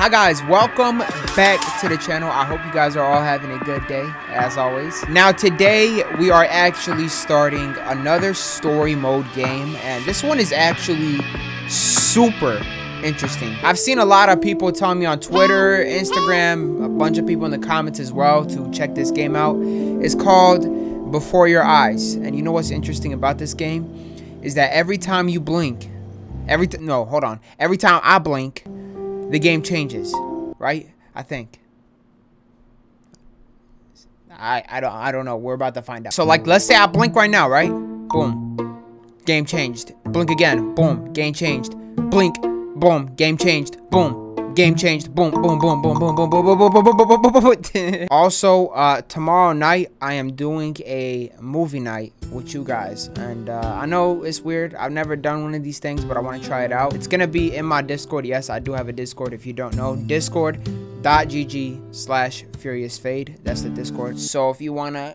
Hi guys, welcome back to the channel. I hope you guys are all having a good day, as always. Now today, we are actually starting another story mode game, and this one is actually super interesting. I've seen a lot of people tell me on Twitter, Instagram, a bunch of people in the comments as well to check this game out. It's called Before Your Eyes, and you know what's interesting about this game? Is that every time you blink, every, no, hold on, every time I blink, the game changes, right? I think. I I don't I don't know. We're about to find out. So like let's say I blink right now, right? Boom. Game changed. Blink again. Boom. Game changed. Blink. Boom. Game changed. Boom. Game changed. Boom, boom, boom, boom, boom, boom, boom, boom, boom, boom, boom, boom, boom, boom, boom. Also, uh, tomorrow night I am doing a movie night with you guys, and uh, I know it's weird. I've never done one of these things, but I want to try it out. It's gonna be in my Discord. Yes, I do have a Discord. If you don't know, Discord.gg slash Furious Fade. That's the Discord. So if you wanna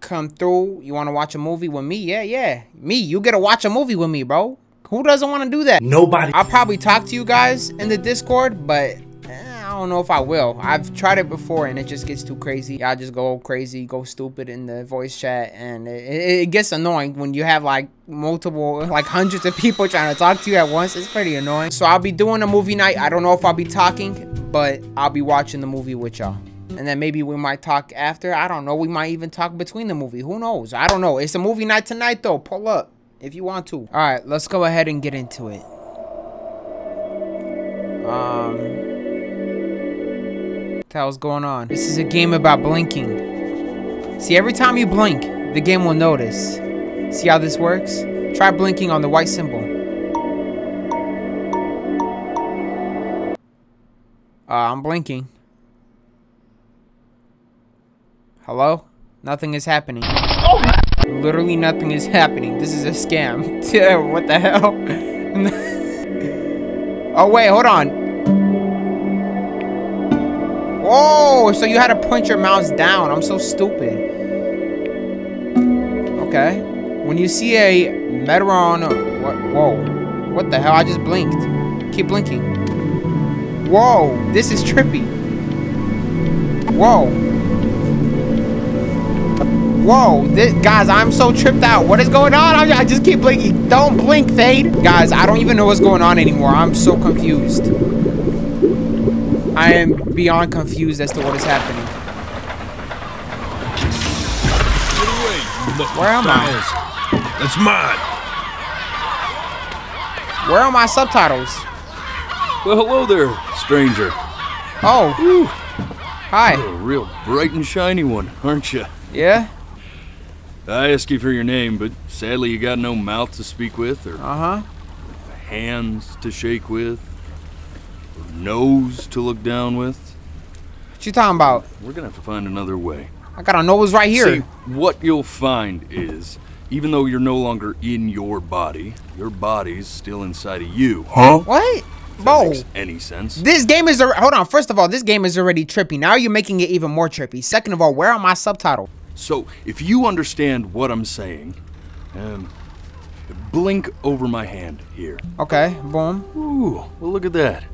come through, you wanna watch a movie with me, yeah, yeah, me. You get to watch a movie with me, bro. Who doesn't want to do that? Nobody. I'll probably talk to you guys in the Discord, but eh, I don't know if I will. I've tried it before and it just gets too crazy. I just go crazy, go stupid in the voice chat, and it, it gets annoying when you have like multiple, like hundreds of people trying to talk to you at once. It's pretty annoying. So I'll be doing a movie night. I don't know if I'll be talking, but I'll be watching the movie with y'all. And then maybe we might talk after. I don't know. We might even talk between the movie. Who knows? I don't know. It's a movie night tonight, though. Pull up if you want to. All right, let's go ahead and get into it. Um, what going on? This is a game about blinking. See, every time you blink, the game will notice. See how this works? Try blinking on the white symbol. Uh, I'm blinking. Hello? Nothing is happening. Literally nothing is happening. This is a scam. what the hell? oh, wait, hold on. Whoa, so you had to point your mouse down. I'm so stupid. Okay. When you see a Metron... What? Whoa. What the hell? I just blinked. Keep blinking. Whoa, this is trippy. Whoa. Whoa, this, guys, I'm so tripped out. What is going on? I, I just keep blinking. Don't blink, Fade. Guys, I don't even know what's going on anymore. I'm so confused. I am beyond confused as to what is happening. Get away, you Where am fouls. That's mine. Where are my subtitles? Well, hello there, stranger. Oh, Whew, hi. you're a real bright and shiny one, aren't you? Yeah? I ask you for your name, but sadly you got no mouth to speak with, or Uh-huh. hands to shake with, or nose to look down with. What you talking about? We're gonna have to find another way. I got a nose right here. See, what you'll find is, even though you're no longer in your body, your body's still inside of you. Huh? what? That Bro. makes any sense? This game is... al- Hold on. First of all, this game is already trippy. Now you're making it even more trippy. Second of all, where are my subtitles? So, if you understand what I'm saying, um, blink over my hand here. Okay, boom. Ooh, well, look at that.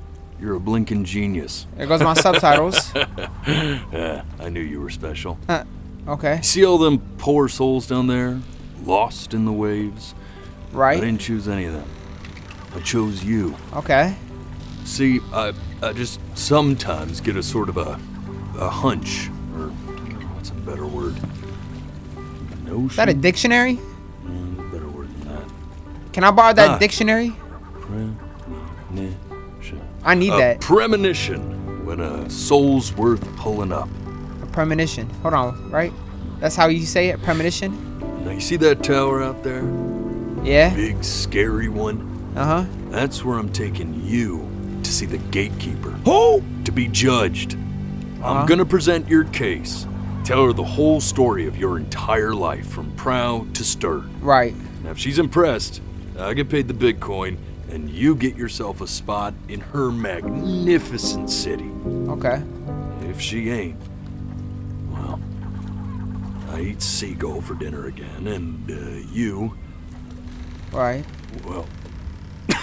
You're a blinking genius. There goes my subtitles. I knew you were special. Uh, okay, See all them poor souls down there, lost in the waves? Right. I didn't choose any of them. I chose you. Okay. See, I, I just sometimes get a sort of a, a hunch, what's a better word? Notion? Is that a dictionary? Mm, better word than that. Can I borrow that Ah. dictionary? Premonition. I need a that. premonition when a soul's worth pulling up. A premonition. Hold on, right? That's how you say it, premonition? Now you see that tower out there? Yeah? Big scary one? Uh-huh. That's where I'm taking you to see the gatekeeper. Who? To be judged. Uh-huh. I'm gonna present your case. Tell her the whole story of your entire life from prow to stern. Right. Now if she's impressed, I get paid the Bitcoin and you get yourself a spot in her magnificent city. Okay. If she ain't, well, I eat seagull for dinner again, and uh, you, Right. well,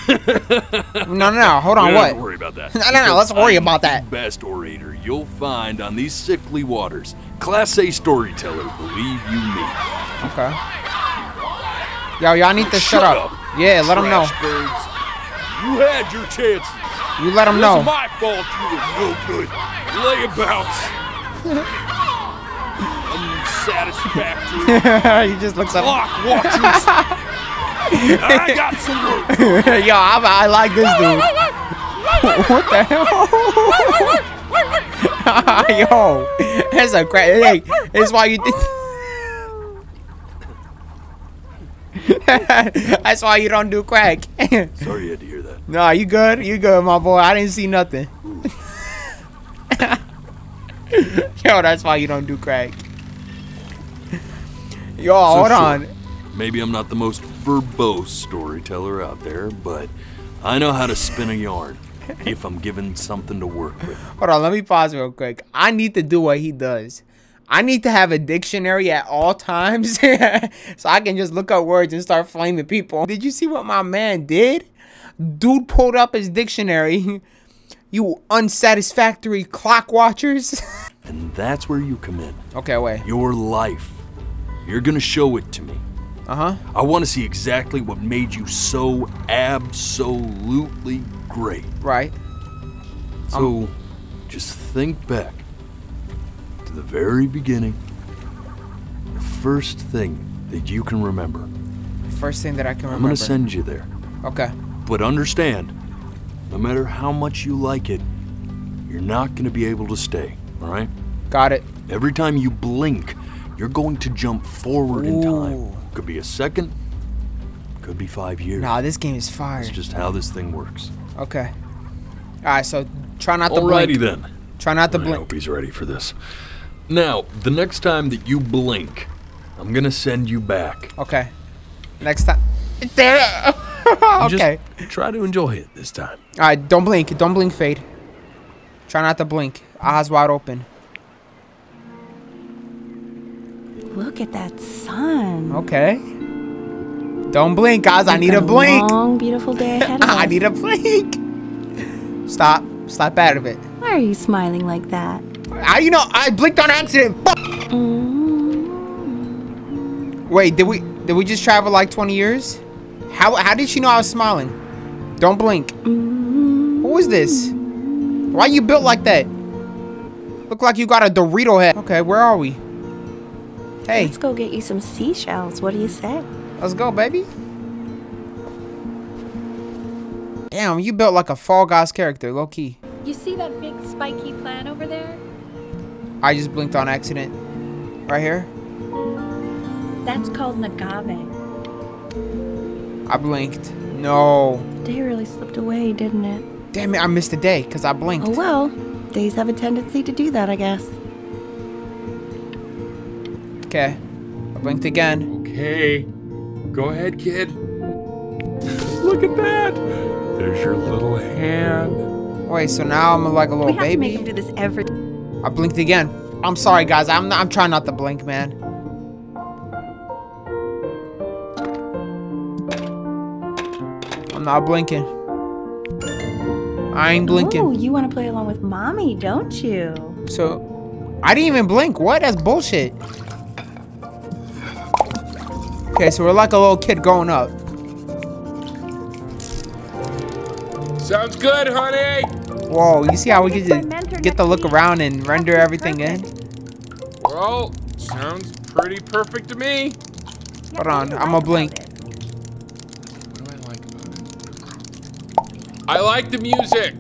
No, no, no. Hold on. We don't What? worry about that. No, no, no, let's worry I'm about that. Best orator you'll find on these sickly waters. Class A storyteller, believe you me. Okay. Yo, y'all need to shut, Shut up. up, Yeah, let them know. Birds. You had your chances. You let them know. wasn't my fault you were no good. Layabouts. Unsatisfactory. he just looks up. Clock watchers. I got some. Yo, I, I like this dude. what the hell? Yo, that's a crack. Hey, it's why you. that's why you don't do crack. Sorry you had to hear that. no, you good? You good, my boy? I didn't see nothing. Yo, that's why you don't do crack. Yo, hold sure. on. Maybe I'm not the most verbose storyteller out there, but I know how to spin a yarn if I'm given something to work with. Hold on, let me pause real quick. I need to do what he does. I need to have a dictionary at all times so I can just look up words and start flaming people. Did you see what my man did? Dude pulled up his dictionary. You unsatisfactory clock watchers. And that's where you come in. okay, wait. Your life. You're gonna show it to me. Uh huh. I want to see exactly what made you so absolutely great. Right. So, just think back to the very beginning. The first thing that you can remember. First thing that I can remember. I'm gonna send you there. Okay. But understand, no matter how much you like it, you're not gonna be able to stay, alright? Got it. Every time you blink, you're going to jump forward in time. Could be a second, could be five years. Nah, this game is fire. That's just how this thing works. Okay. All right, so try not to Alrighty blink. then. Try not to I blink. hope he's ready for this. Now, the next time that you blink, I'm gonna send you back. Okay. Next time. There. okay. Just try to enjoy it this time. All right, don't blink. Don't blink, Fade. Try not to blink. Eyes wide open. Look at that sun. Okay. Don't blink, guys. I need a Got blink. Long, beautiful day ahead of us. I need a blink. Stop. Stop out of it. Why are you smiling like that? I, you know, I blinked on accident. Mm, Wait, did we did we just travel like 20 years? How how did she know I was smiling? Don't blink. mm. Who is this? Why you built like that? Look like you got a Dorito head. Okay, where are we? Hey, Let's go get you some seashells. What do you say? let's go, baby. Damn, you built like a Fall Guys character, low key. You see that big spiky plant over there? I just blinked on accident. Right here. That's called an agave. I blinked. No. The Day really slipped away, didn't it? Damn it, I missed a day because I blinked. Oh well. Days have a tendency to do that, I guess. Okay. I blinked again. Okay. Go ahead, kid. Look at that. There's your little hand. Wait, so now I'm like a little We little have to make baby? him do this every. I blinked again. I'm sorry, guys. I'm not, I'm trying not to blink, man. I'm not blinking. I ain't blinking. Oh, you want to play along with mommy, don't you? So, I didn't even blink. What? That's bullshit. Okay, so we're like a little kid growing up. Sounds good, honey. Whoa, you see how we get to get to look around and render everything in? Well, sounds pretty perfect to me. Hold on, I'ma blink. What do I like about it? I like the music.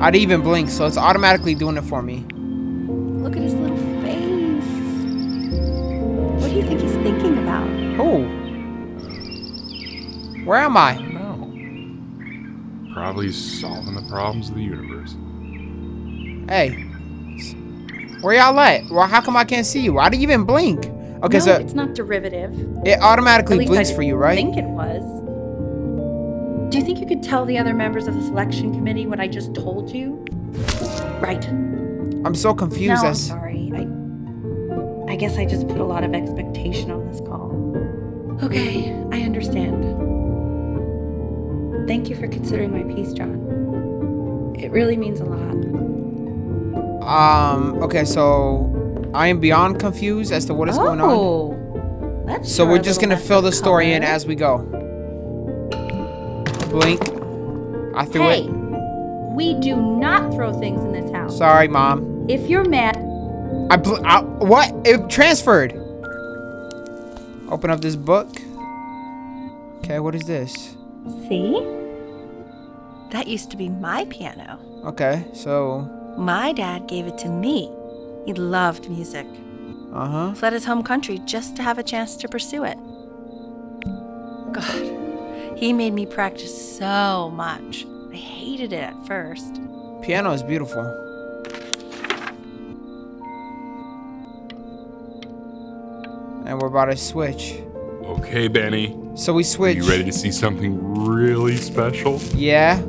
I didn't even blink, so it's automatically doing it for me. Look at his little Oh. Where am I? No. Probably solving the problems of the universe. Hey. Where y'all at? Well, how come I can't see you? I didn't even blink. Okay, no, so it's not derivative. it At automatically least blinks I for you, right? I think it was. Do you think you could tell the other members of the selection committee what I just told you? Right. I'm so confused. no, I'm sorry. I I guess I just put a lot of expectation on this call. Okay, I understand. Thank you for considering my piece, John. It really means a lot. Um, okay, so I am beyond confused as to what is going on. Oh, Let's So we're just gonna fill the story in as we go. Blink. I threw Hey, it. we do not throw things in this house. Sorry, mom. If you're mad, I, bl- I what? It transferred. Open up this book. Okay, what is this? See? That used to be my piano. Okay, so My dad gave it to me. He loved music. uh huh. Fled his home country just to have a chance to pursue it. God, he made me practice so much. I hated it at first. Piano is beautiful. And we're about to switch. Okay, Benny. So we Are switch. you ready to see something really special? Yeah.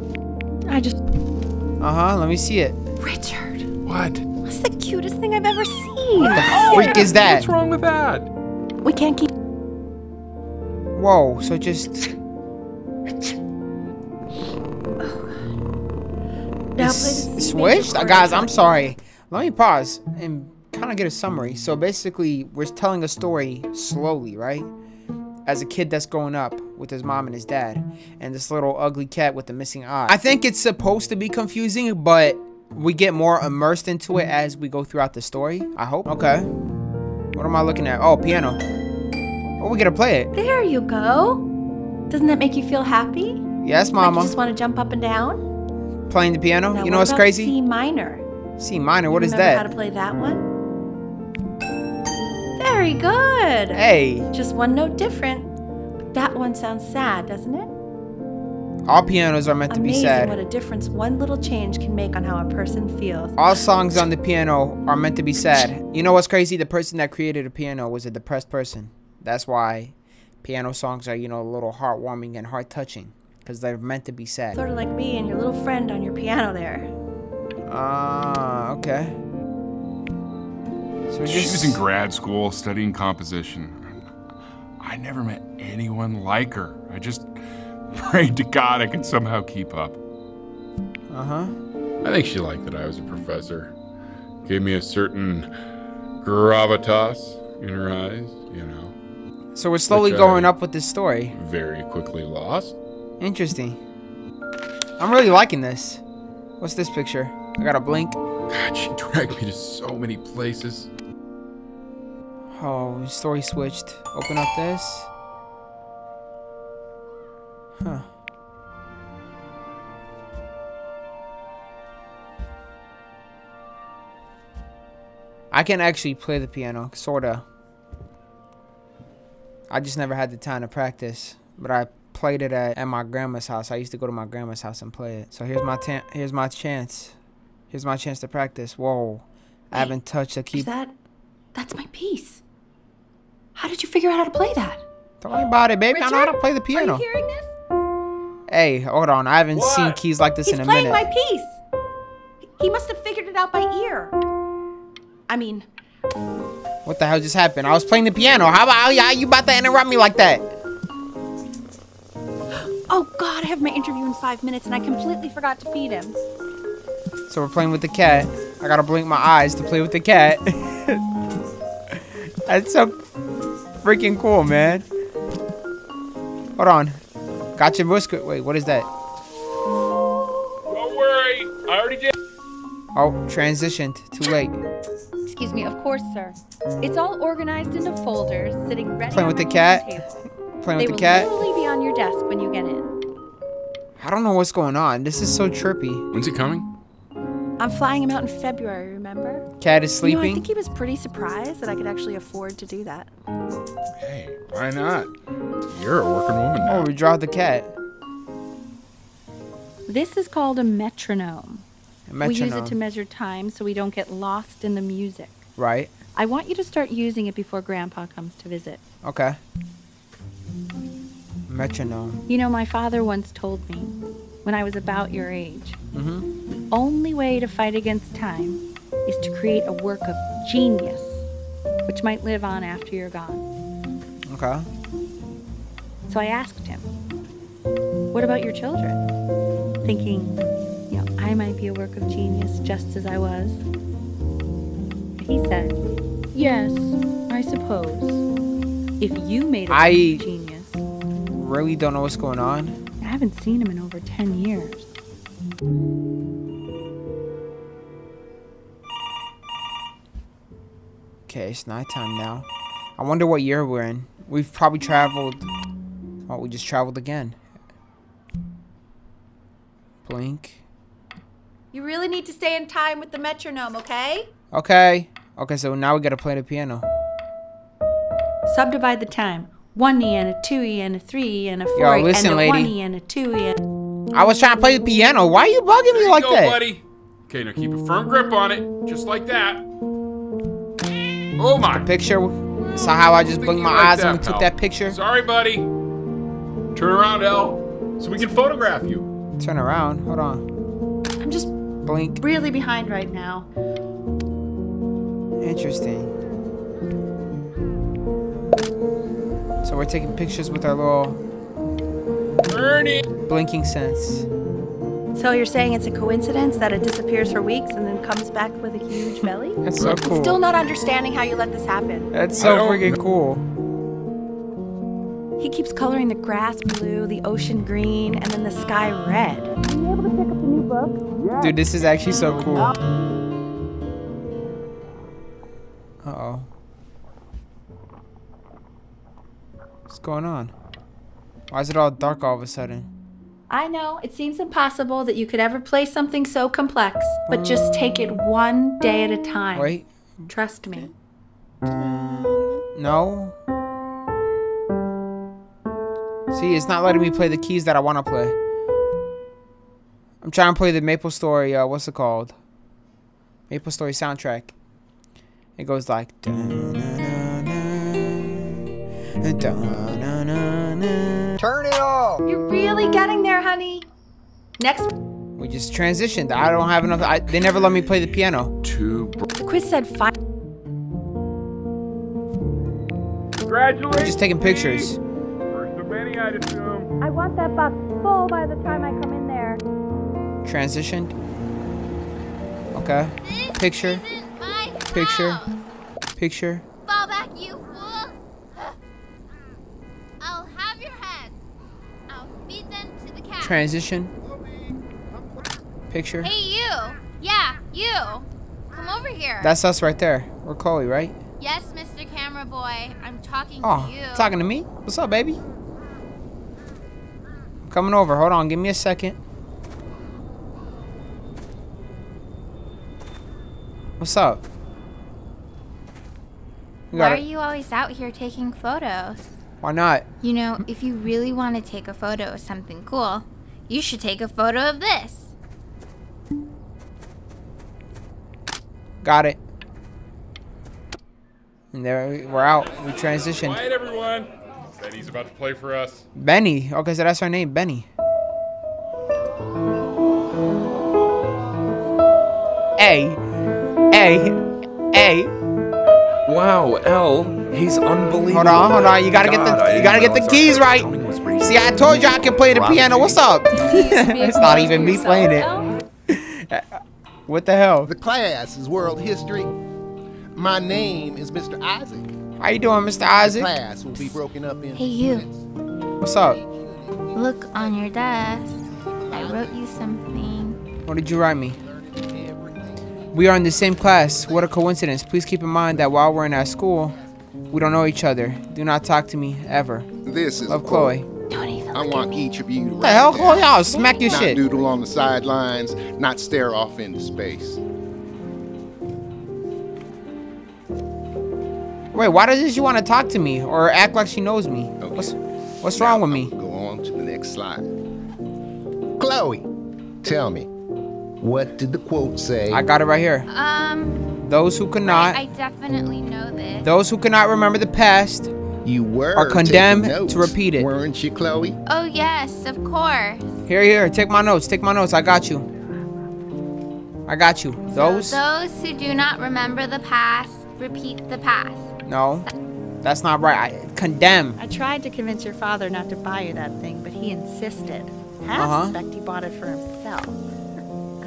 I just. Uh huh. Let me see it. Richard, What? that's the cutest thing I've ever seen. The freak is that? What's wrong with that? We can't keep. Whoa. So just Now s- play the switched. Uh, guys, I'm sorry. Let me pause and kind of get a summary. So basically, we're telling a story slowly, right? As a kid that's growing up with his mom and his dad, and this little ugly cat with the missing eye. I think it's supposed to be confusing, but we get more immersed into it as we go throughout the story. I hope. Okay. What am I looking at? Oh, piano. Oh, we gotta play it. There you go. Doesn't that make you feel happy? Yes, Like you just want to jump up and down? Playing the piano. Now, you know what what's crazy? C minor. C minor. What You is remember how that? to play that one? Very good. Hey, Just one note different. That one sounds sad, doesn't it? all pianos are meant to be Amazing sad. what a difference one little change can make on how a person feels. All songs on the piano are meant to be sad. You know what's crazy? The person that created the piano was a depressed person. That's why piano songs are, you know, a little heartwarming and heart touching. Because they're meant to be sad. Sort of like me and your little friend on your piano there. Ah, okay. So She was in grad school studying composition. I never met anyone like her. I just prayed to God I could somehow keep up. uh-huh. I think she liked that I was a professor. Gave me a certain gravitas in her eyes, you know. So we're slowly Which, uh, going up with this story. Very quickly lost. Interesting. I'm really liking this. What's this picture? I got a blink. God, she dragged me to so many places. Oh, story switched. Open up this. Huh. I can actually play the piano, sorta. I just never had the time to practice, but I played it at, at my grandma's house. I used to go to my grandma's house and play it. So here's my here's my chance. Here's my chance to practice. Whoa. I Hey, haven't touched a Is key. that. That's my piece. How did you figure out how to play that? Don't worry about it, baby. I know how to play the piano. Are piano. you hearing this? Hey, hold on. I haven't seen keys like this He's in a minute. He's playing minute. my piece. He must have figured it out by ear. I mean, What the hell just happened? I was playing the piano. How about how you- how you about to interrupt me like that? oh God, I have my interview in five minutes and I completely forgot to feed him. So we're playing with the cat. I gotta blink my eyes to play with the cat. That's so freaking cool, man. Hold on. Got your biscuit. Wait, what is that? Don't worry, I already did. Oh, transitioned. Too late. Excuse me, of course, sir. It's all organized into folders, sitting ready Playing with the the cat? table. Playing They with the cat. They literally be on your desk when you get in. I don't know what's going on. This is so trippy. When's he coming? I'm flying him out in February, remember? Cat is You know, I think he was pretty surprised that I could actually afford to do that. Hey, why not? You're a working woman oh, now. Oh, we draw the cat. This is called a metronome. A We use it to measure time so we don't get lost in the music. Right. I want you to start using it before Grandpa comes to visit. Okay. Metronome. You know, my father once told me, when I was about your age, Mm-hmm. the only way to fight against time is to create a work of genius, which might live on after you're gone. Okay. So I asked him, what about your children? Thinking, you know, I might be a work of genius just as I was. He said, Yes, I suppose. If you made a I- work of genius. Really don't know what's going on. I haven't seen him in over 10 years. Okay, it's nighttime now. I wonder what year we're in. We've probably traveled. Oh, we just traveled again. Blink. You really need to stay in time with the metronome, okay? Okay. Okay, so now we gotta play the piano. Subdivide the time. One E and a two E and a three E and a four Yo, E listen, and a lady. one E and a two E. And... I was trying to play the piano. Why are you bugging me like you go, that? buddy. Okay, now keep a firm grip on it, just like that. Oh my! The Picture. Saw how I just blinked my like eyes and we took pal. that picture. Sorry, buddy. Turn around, L, so we can photograph you. Turn around. Hold on. I'm just Blink. really behind right now. Interesting. So we're taking pictures with our little Ernie. blinking sense. So you're saying it's a coincidence that it disappears for weeks and then comes back with a huge belly? That's so cool. Still not understanding how you let this happen. That's so freaking cool. He keeps coloring the grass blue, the ocean green, and then the sky red. are you able to pick up a new book Dude, this is actually so cool. Uh-oh. What's going on? Why is it all dark all of a sudden? I know it seems impossible that you could ever play something so complex, but just take it one day at a time. Wait. Trust me. No. See, it's not letting me play the keys that I want to play. I'm trying to play the Maple Story, uh, what's it called? Maple Story soundtrack. It goes like. Turn it off. You're really getting there, honey. Next, We just transitioned. I don't have enough. I, they never let me play the piano. Two. the quiz said five. Congratulations. We're just taking pictures. First of many, I'd assume. I want that box full by the time I come in there. Transitioned. Okay. This Picture. isn't my Picture. house. Picture. Transition. Picture. hey, you. Yeah, you. Come over here. That's us right there. We're Chloe, right? yes, Mr. Camera Boy. I'm talking Oh, to you. talking to me? What's up, baby? I'm coming over. Hold on. Give me a second. What's up? Why are you always out here taking photos? Why not? You know, if you really want to take a photo of something cool, you should take a photo of this. Got it. And there we- we're out. We transitioned. Quiet, everyone. Betty's about to play for us. Benny. Okay, so that's our name, Benny. Hey. Hey. Hey. Wow, L, he's unbelievable. Hold on, hold on. You gotta get the I you gotta get the keys right. Counting. See, I told you I can play the piano. What's up? it's not even me playing it. Oh. What the hell? The class is world history. My name is Mr. Isaac. How you doing, Mr. The Isaac? class will be broken up in Hey, you. units. What's up? Look on your desk. I wrote you something. What did you write me? We are in the same class. What a coincidence. Please keep in mind that while we're in our school, we don't know each other. Do not talk to me ever. This is Love, Chloe. Don't even I want each of you to What the hell, Chloe? y'all smack your not shit. doodle on the sidelines, not stare off into space. Wait, why does she want to talk to me or act like she knows me? Okay. What's what's wrong with me? Go on to the next slide. Chloe, tell me, what did the quote say? I got it right here. Um, Those who cannot, I definitely know this. those who cannot remember the past, you were are condemned taking to repeat it. weren't you, Chloe? Oh, yes, of course. here, here, take my notes, take my notes. I got you. I got you. Those? So those who do not remember the past, repeat the past. No, that's not right. I condemn. I tried to convince your father not to buy you that thing, but he insisted. half Uh-huh. suspect he bought it for himself.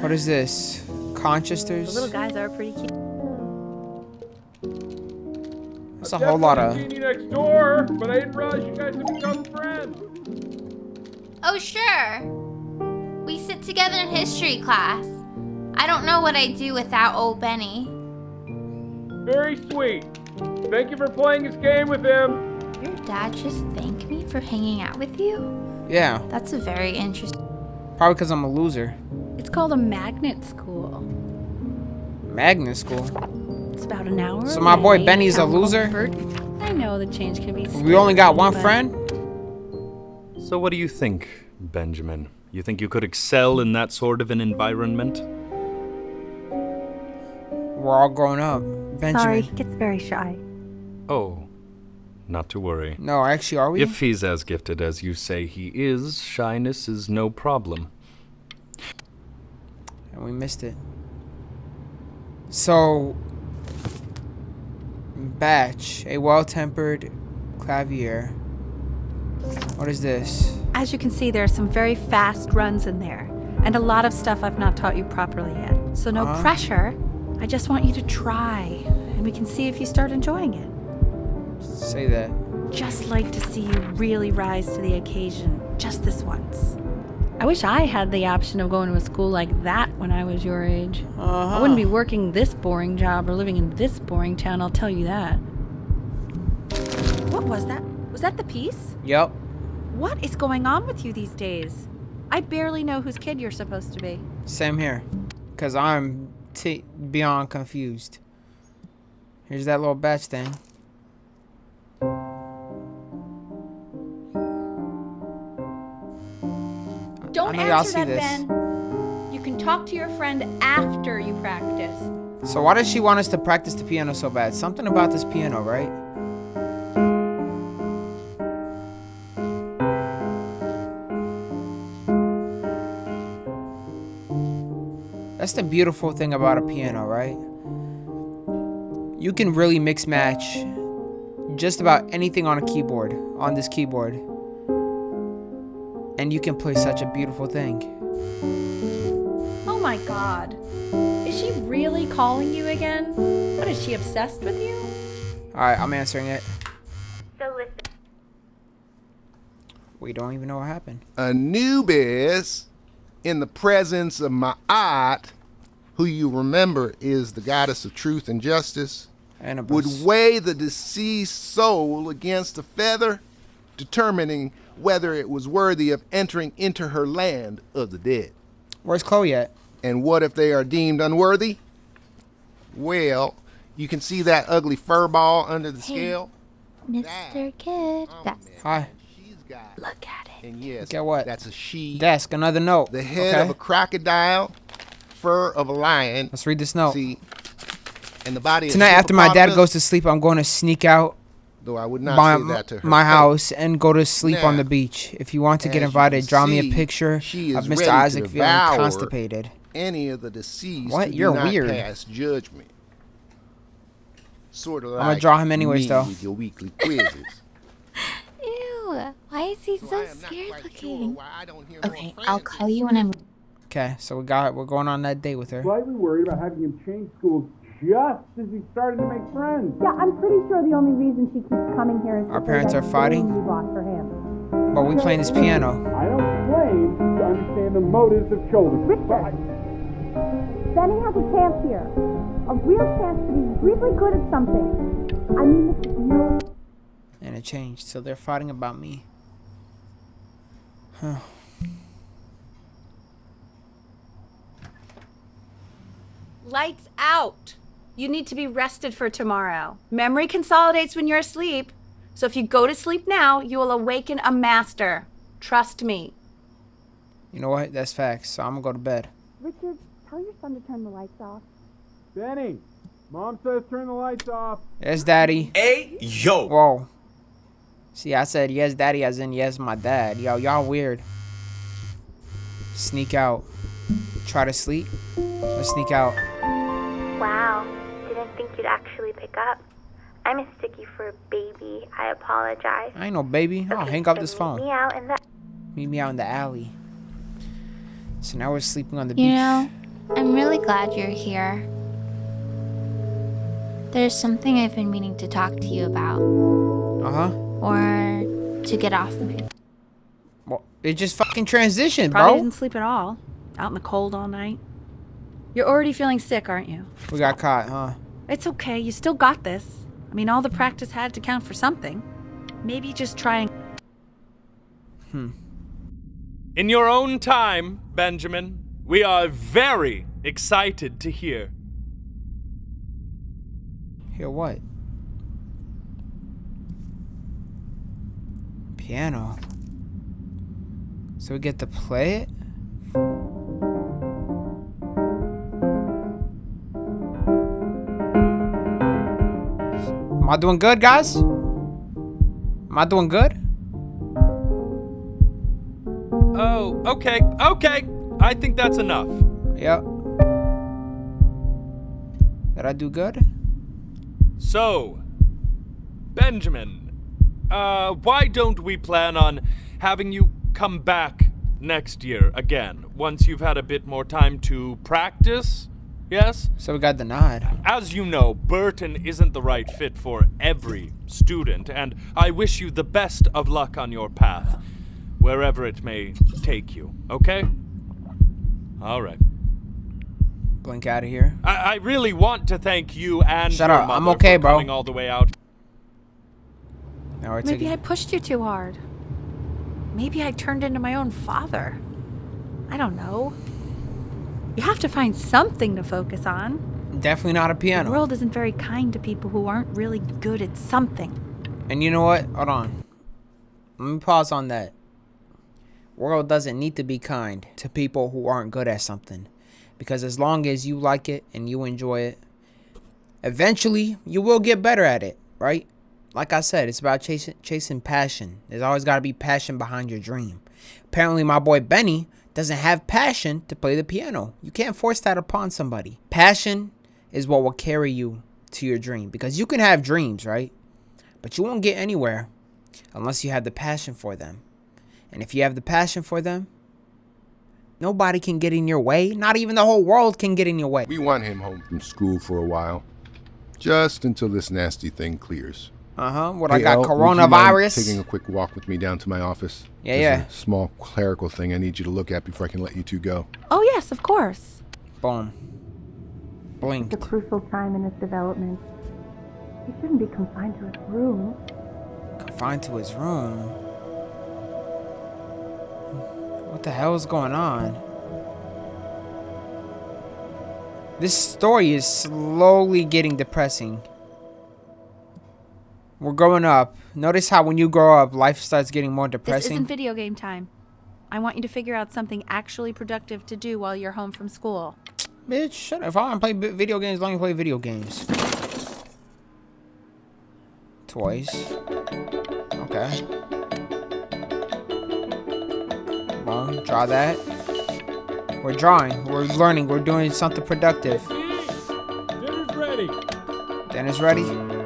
What is this? The little guys are pretty cute. That's a whole lot of. you next door, but I didn't realize you guys had become friends. Oh, sure. We sit together in history class. I don't know what I'd do without old Benny. Very sweet. Thank you for playing this game with him. Your dad just thanked me for hanging out with you? Yeah, That's a very interesting. probably because I'm a loser. It's called a magnet school. Magnet school. It's about an hour. So my boy Benny's a loser? Burton. I know the change can be. We only got one but friend? So, what do you think, Benjamin? You think you could excel in that sort of an environment? We're all grown up. Benjamin. Sorry, he gets very shy. Oh, not to worry. No, actually, are we? If he's as gifted as you say he is, shyness is no problem. And we missed it. So, Bach, a well-tempered clavier. What is this? As you can see, there are some very fast runs in there, and a lot of stuff I've not taught you properly yet. So no Uh-huh. pressure. I just want you to try, and we can see if you start enjoying it. Say that. Just like to see you really rise to the occasion, just this once. I wish I had the option of going to a school like that when I was your age. Uh-huh. I wouldn't be working this boring job or living in this boring town, I'll tell you that. What was that? Was that the piece? Yep. What is going on with you these days? I barely know whose kid you're supposed to be. Same here. Cause I'm t- beyond confused. Here's that little batch thing. Don't I know y'all answer see that, this. Ben. You can talk to your friend after you practice. So why does she want us to practice the piano so bad? Something about this piano, right? That's the beautiful thing about a piano, right? You can really mix match just about anything on a keyboard, on this keyboard. And you can play such a beautiful thing. Oh my god. Is she really calling you again? What is she obsessed with you? Alright, I'm answering it. So listen. We don't even know what happened. Anubis, in the presence of Ma'at, who you remember is the goddess of truth and justice, Anubis. would weigh the deceased soul against a feather, determining whether it was worthy of entering into her land of the dead. Where's Chloe at? And what if they are deemed unworthy? Well, you can see that ugly fur ball under the Hey. scale. Mr. Kid. Oh, that's Hi. She's got. look at it. And yes, Look at what? that's a she. Desk, another note. the head okay. of a crocodile, fur of a lion. Let's read this note. See, and the body. Tonight, after my dad goes to sleep, I'm going to sneak out though I would not my, say that to her. my face. house and go to sleep on the beach. If you want to get as you invited, can draw me a picture she of Mr. Isaac feeling constipated. Any of the deceased What? You're not weird. pass judgment. Sort of like I'ma draw him anyways, me though. With your weekly quizzes. Ew. Why is he So I so am not scared quite sure looking? why I don't hear more Okay, I'll call you when I'm. Okay, so we got we're going on that date with her. Slightly worried about having him change schools just as he's starting to make friends. Yeah, I'm pretty sure the only reason she keeps coming here is Our parents are fighting? You bought for him. But we playing this piano. I don't claim to understand the motives of children. Richard. but Benny has a chance here. A real chance to be really good at something. I mean, this is no And it changed. So they're fighting about me. Huh. Lights out. You need to be rested for tomorrow. Memory consolidates when you're asleep. So if you go to sleep now, you will awaken a master. Trust me. You know what? That's facts. So I'm gonna go to bed. Richard, tell your son to turn the lights off. Benny, mom says turn the lights off. Yes, daddy. Hey, yo. Whoa. See, I said yes, daddy, as in yes, my dad. Yo, y'all weird. Sneak out. Try to sleep. Let's sneak out. Wow, didn't think you'd actually pick up. I mistook you for a baby. I apologize. I ain't no baby. I'll Okay, hang up so this meet phone. Me out in the Meet me out in the alley. So now we're sleeping on the You beach. know, I'm really glad you're here. There's something I've been meaning to talk to you about, Uh huh. or to get off my. Well, it just fucking transitioned, Probably bro. didn't sleep at all. Out in the cold all night. You're already feeling sick, aren't you? We got caught, huh? It's okay. You still got this. I mean, all the practice had to count for something. Maybe just try and. Hmm. In your own time, Benjamin, we are very excited to hear. Hear what? Piano. So we get to play it? Am I doing good, guys? Am I doing good? Oh, okay, okay. I think that's enough. Yep. Did I do good? So, Benjamin, uh, why don't we plan on having you come back next year again, once you've had a bit more time to practice? Yes? So we got the nod. As you know, Burton isn't the right fit for every student, and I wish you the best of luck on your path, wherever it may take you, okay? All right. Blink out of here. I, I really want to thank you and Shut your up, I'm okay, for bro. coming all the way out. Now we're Maybe taking. I pushed you too hard. Maybe I turned into my own father. I don't know. You have to find something to focus on. Definitely not a piano. The world isn't very kind to people who aren't really good at something. And you know what? Hold on. Let me pause on that. World doesn't need to be kind to people who aren't good at something. Because as long as you like it and you enjoy it, eventually you will get better at it, right? Like I said, it's about chasing chasing passion. There's always got to be passion behind your dream. Apparently my boy Benny doesn't have passion to play the piano. You can't force that upon somebody. Passion is what will carry you to your dream because you can have dreams, right? But you won't get anywhere unless you have the passion for them. And if you have the passion for them, nobody can get in your way. Not even the whole world can get in your way. We want him home from school for a while. Just until this nasty thing clears. Uh huh. What I Hey, got Al, would you mind coronavirus. Taking a quick walk with me down to my office. Yeah, There's yeah. A small clerical thing I need you to look at before I can let you two go. Oh, yes, of course. Boom. Blink. It's a crucial time in his development. He shouldn't be confined to his room. Confined to his room. What the hell is going on? This story is slowly getting depressing. We're growing up. Notice how when you grow up, life starts getting more depressing. This depressing. isn't video game time. I want you to figure out something actually productive to do while you're home from school. Bitch, shut up. If I want to play video games, let me play video games. Toys. Okay. Boom, draw that. We're drawing. We're learning. We're doing something productive. Dinner's ready. Dinner's ready?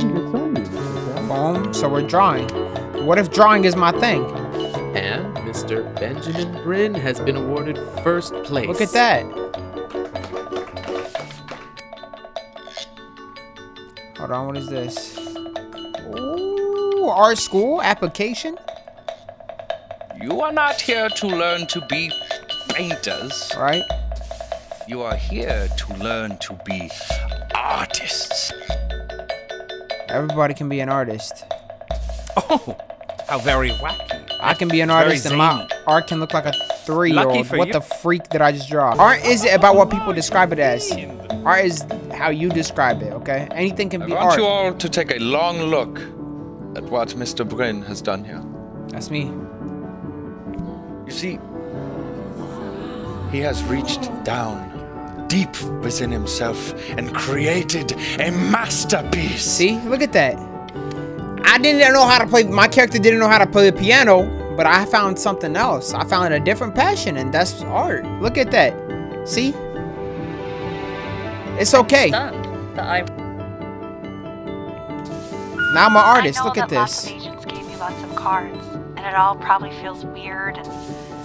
Boom. So we're drawing. What if drawing is my thing? And Mr. Benjamin Brynn has been awarded first place. Look at that. Hold on, what is this? Ooh, art school application? You are not here to learn to be painters. Right. You are here to learn to be artists. Everybody can be an artist. Oh, how very wacky. I can be an artist and my art can look like a three-year-old. What you. the freak did I just draw? Art isn't about what people describe it as. Art is how you describe it, okay? Anything can I be want art. you all to take a long look at what Mr. Brynn has done here. That's me. You see, he has reached down deep within himself and created a masterpiece. See, look at that. I didn't know how to play. My character didn't know how to play the piano, but I found something else. I found a different passion, and that's art. Look at that. See? It's okay. Now I'm an artist. Look at that lots this. of agents gave you lots of cards, and it all probably feels weird and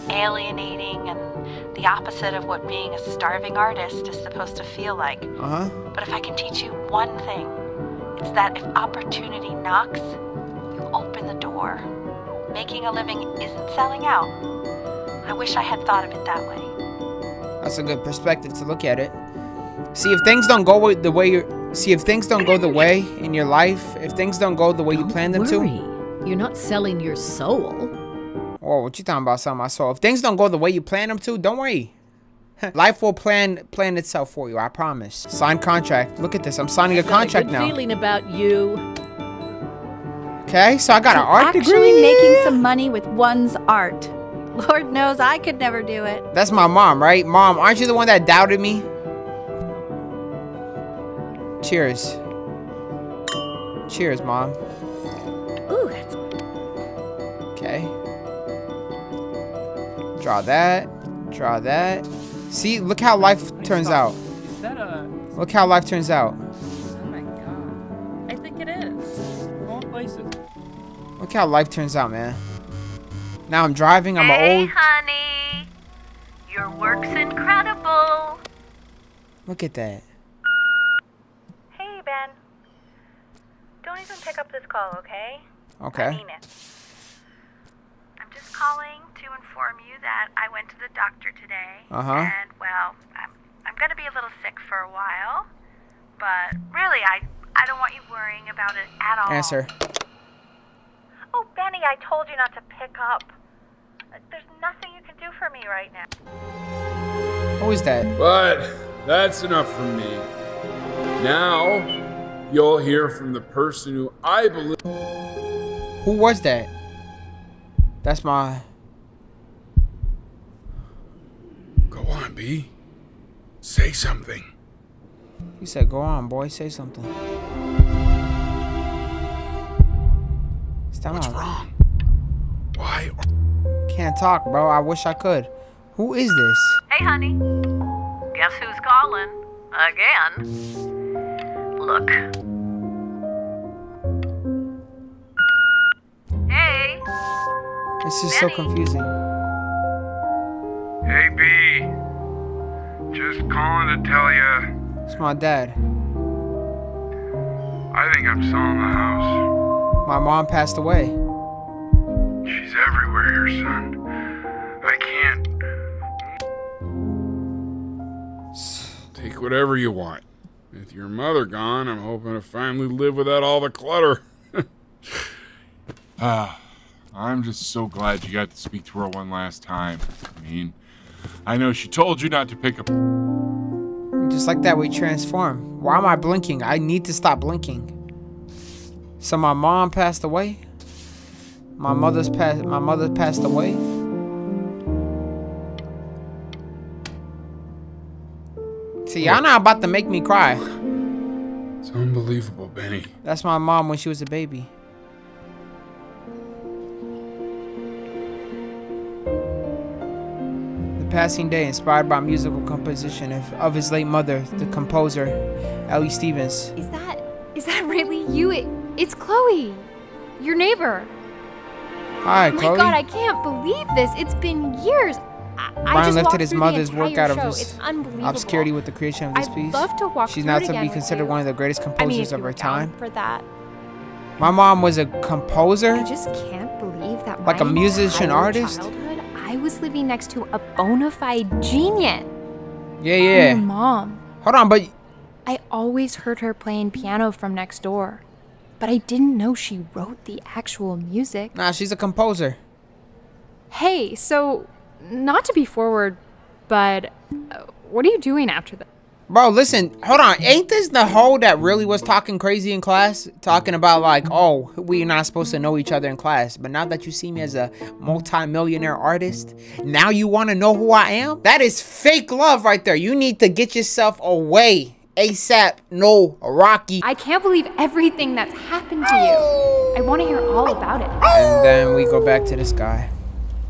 alienating and the opposite of what being a starving artist is supposed to feel like. Uh huh. But if I can teach you one thing, it's that if opportunity knocks, you open the door. Making a living isn't selling out. I wish I had thought of it that way. That's a good perspective to look at it. See, if things don't go the way you're. See, if things don't go the way in your life, if things don't go the way you plan them worry. to. You're not selling your soul. Whoa, what you talking about something my soul? If things don't go the way you plan them to, don't worry. Life will plan plan itself for you, I promise. Sign contract. Look at this. I'm signing a contract now. feeling about you. Okay, so I got an art Actually degree. making some money with one's art. Lord knows I could never do it. That's my mom, right? Mom, aren't you the one that doubted me? Cheers. Cheers, mom. Draw that. Draw that. See, look how life turns out. Is that a... Look how life turns out. Oh my god. I think it is. Of all places. Look how life turns out, man. Now I'm driving. I'm hey, an old. honey. Your work's incredible. Look at that. Hey, Ben. Don't even pick up this call, okay? Okay. I Okay. mean it. I'm just calling to inform you that I went to the doctor today. Uh-huh. And, well, I'm, I'm going to be a little sick for a while. But really, I, I don't want you worrying about it at all. Answer. Oh, Benny, I told you not to pick up. Uh, There's nothing you can do for me right now. Who is that? But that's enough from me. Now, you'll hear from the person who I believe. Who was that? That's my. Go on, B. Say something. He said, "Go on, boy. Say something." What's wrong? Why? Can't talk, bro. I wish I could. Who is this? Hey, honey. Guess who's calling? Again. Look. Hey. This is so confusing. Hey, B. Just calling to tell you, It's my dad. I think I'm selling the house. My mom passed away. She's everywhere here, son. I can't. Take whatever you want. With your mother gone, I'm hoping to finally live without all the clutter. Ah, I'm just so glad you got to speak to her one last time. I mean, I know she told you not to pick up. Just like that, we transform. Why am I blinking? I need to stop blinking. So my mom passed away. My mother's passed. My mother passed away. See, y'all not about to make me cry. It's unbelievable, Benny. That's my mom when she was a baby. Passing day inspired by musical composition of, of his late mother, the composer, Ellie Stevens. Is that is that really you? It, it's Chloe, your neighbor. Hi, oh my Chloe. god, I can't believe this. It's been years. I, I Brynn just lifted his mother's work out of his obscurity with the creation of this I'd piece. love to walk She's it to be considered one of the greatest I mean, composers of her time. For that, My mom was a composer. I just can't believe that. Like a musician artist? Childhood, I was living next to a bona fide genius. Yeah, Your yeah. mom. Hold on, but I always heard her playing piano from next door, but I didn't know she wrote the actual music. nah, she's a composer. Hey, so not to be forward, but uh, what are you doing after that? Bro, listen, hold on. Ain't this the hoe that really was talking crazy in class? Talking about like, oh, we're not supposed to know each other in class. But now that you see me as a multi-millionaire artist, now you want to know who I am? That is fake love right there. You need to get yourself away. ASAP, no, Rocky. I can't believe everything that's happened to you. I want to hear all about it. And then we go back to this guy.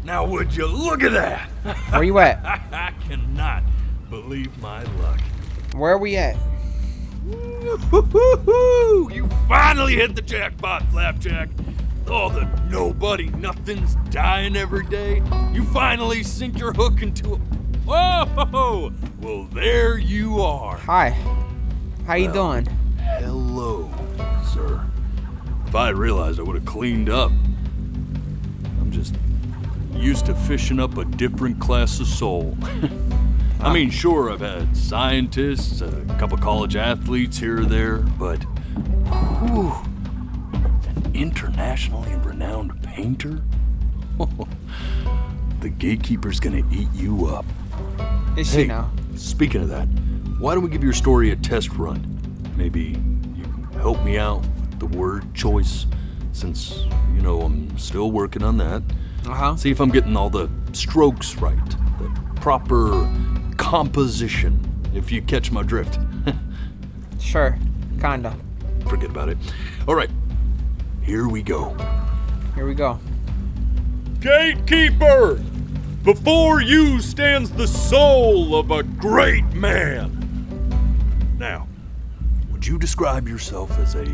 Now, would you look at that? Where you at? I cannot believe my luck. Where are we at? You finally hit the jackpot, Flapjack. all the nobody nothings dying every day, you finally sink your hook into a. Whoa! Well, there you are. Hi. How you doing? Hello, sir. If I had realized, I would have cleaned up. I'm just used to fishing up a different class of soul. I mean, sure, I've had scientists, a couple college athletes here or there, but whew, an internationally renowned painter? the gatekeeper's gonna eat you up. Is hey, she now? Speaking of that, why don't we give your story a test run? Maybe you help me out with the word choice, since, you know, I'm still working on that. Uh-huh. See if I'm getting all the strokes right, the proper composition, if you catch my drift. Sure. Kinda. Forget about it. All right, here we go. Here we go. Gatekeeper! Before you stands the soul of a great man. Now, would you describe yourself as a,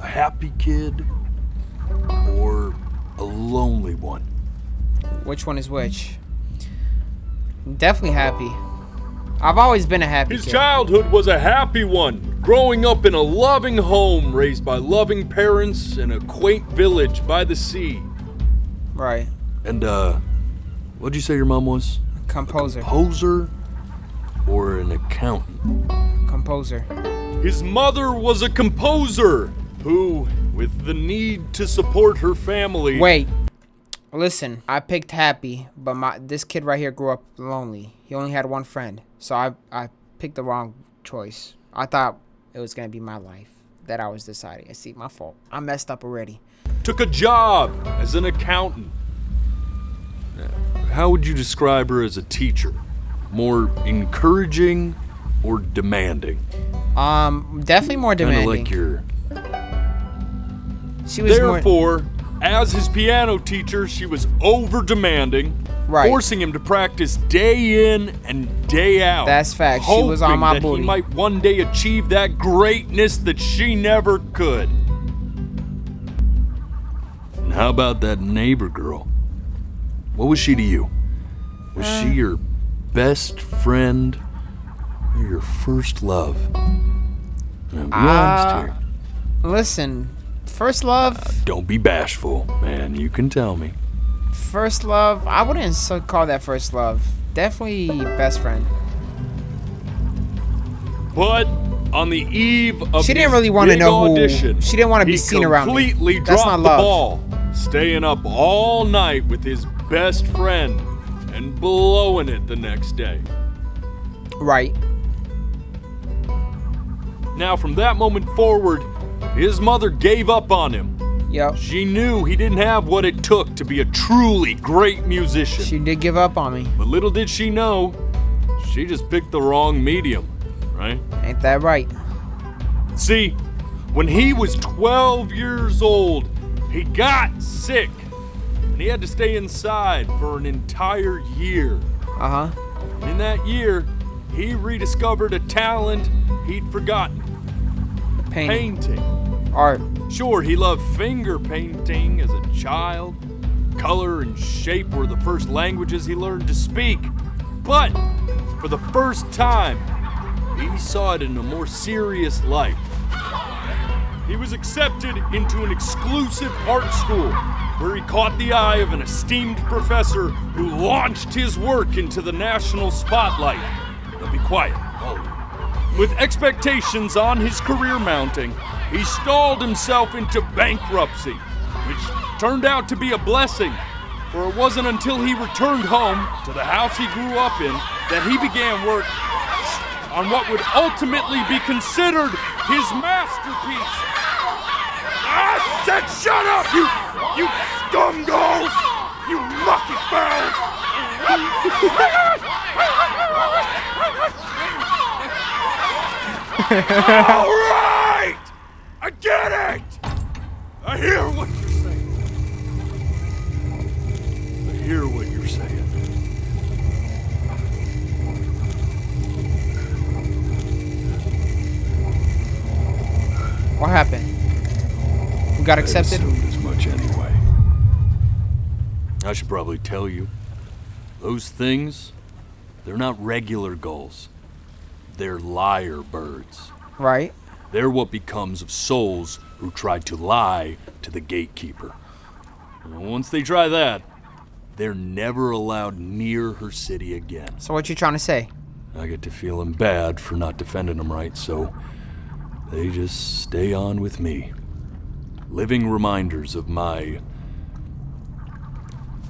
a happy kid or a lonely one? Which one is which? Definitely happy. I've always been a happy His kid. childhood was a happy one, growing up in a loving home raised by loving parents in a quaint village by the sea. Right. And, uh, what'd you say your mom was? A Composer. Composer or an accountant? Composer. His mother was a composer who, with the need to support her family. Wait. Listen, I picked happy, but my this kid right here grew up lonely. He only had one friend, so I I picked the wrong choice. I thought it was gonna be my life that I was deciding. I see, my fault. I messed up already. Took a job as an accountant. How would you describe her as a teacher? More encouraging or demanding? Um, definitely more Kind of demanding. like your. she was more. As his piano teacher, she was over demanding, Right. forcing him to practice day in and day out. That's fact. She was on my that booty. He might one day achieve that greatness that she never could. And how about that neighbor girl? What was she to you? Was she your best friend or your first love? Honest Uh. Listen, first love, Don't be bashful, man. You can tell me. first love. I wouldn't so call that first love. Definitely best friend. But on the eve of She didn't really wanna big know who- she didn't wanna be seen around me. Completely That's dropped not the ball, staying up all night with his best friend and blowing it the next day. Right. Now, from that moment forward, his mother gave up on him. Yep. She knew he didn't have what it took to be a truly great musician. She did give up on me. But little did she know, she just picked the wrong medium, right? Ain't that right? See, when he was 12 years old, he got sick. And he had to stay inside for an entire year. Uh huh. In that year, he rediscovered a talent he'd forgotten Painting. painting. Art. Sure, he loved finger painting as a child. Color and shape were the first languages he learned to speak. But for the first time, he saw it in a more serious light. He was accepted into an exclusive art school where he caught the eye of an esteemed professor who launched his work into the national spotlight. Now be quiet, all. With expectations on his career mounting, he stalled himself into bankruptcy, which turned out to be a blessing, for it wasn't until he returned home to the house he grew up in that he began work on what would ultimately be considered his masterpiece. I said shut up, you, you scumgalls! You lucky All right! I get it! I hear what you're saying. I hear what you're saying. What happened? We got accepted. I assumed as much anyway. I should probably tell you. Those things, they're not regular gulls. They're liar birds. Right. They're what becomes of souls who try to lie to the gatekeeper. And once they try that, they're never allowed near her city again. So what you trying to say? I get to feeling bad for not defending them right, so they just stay on with me. Living reminders of my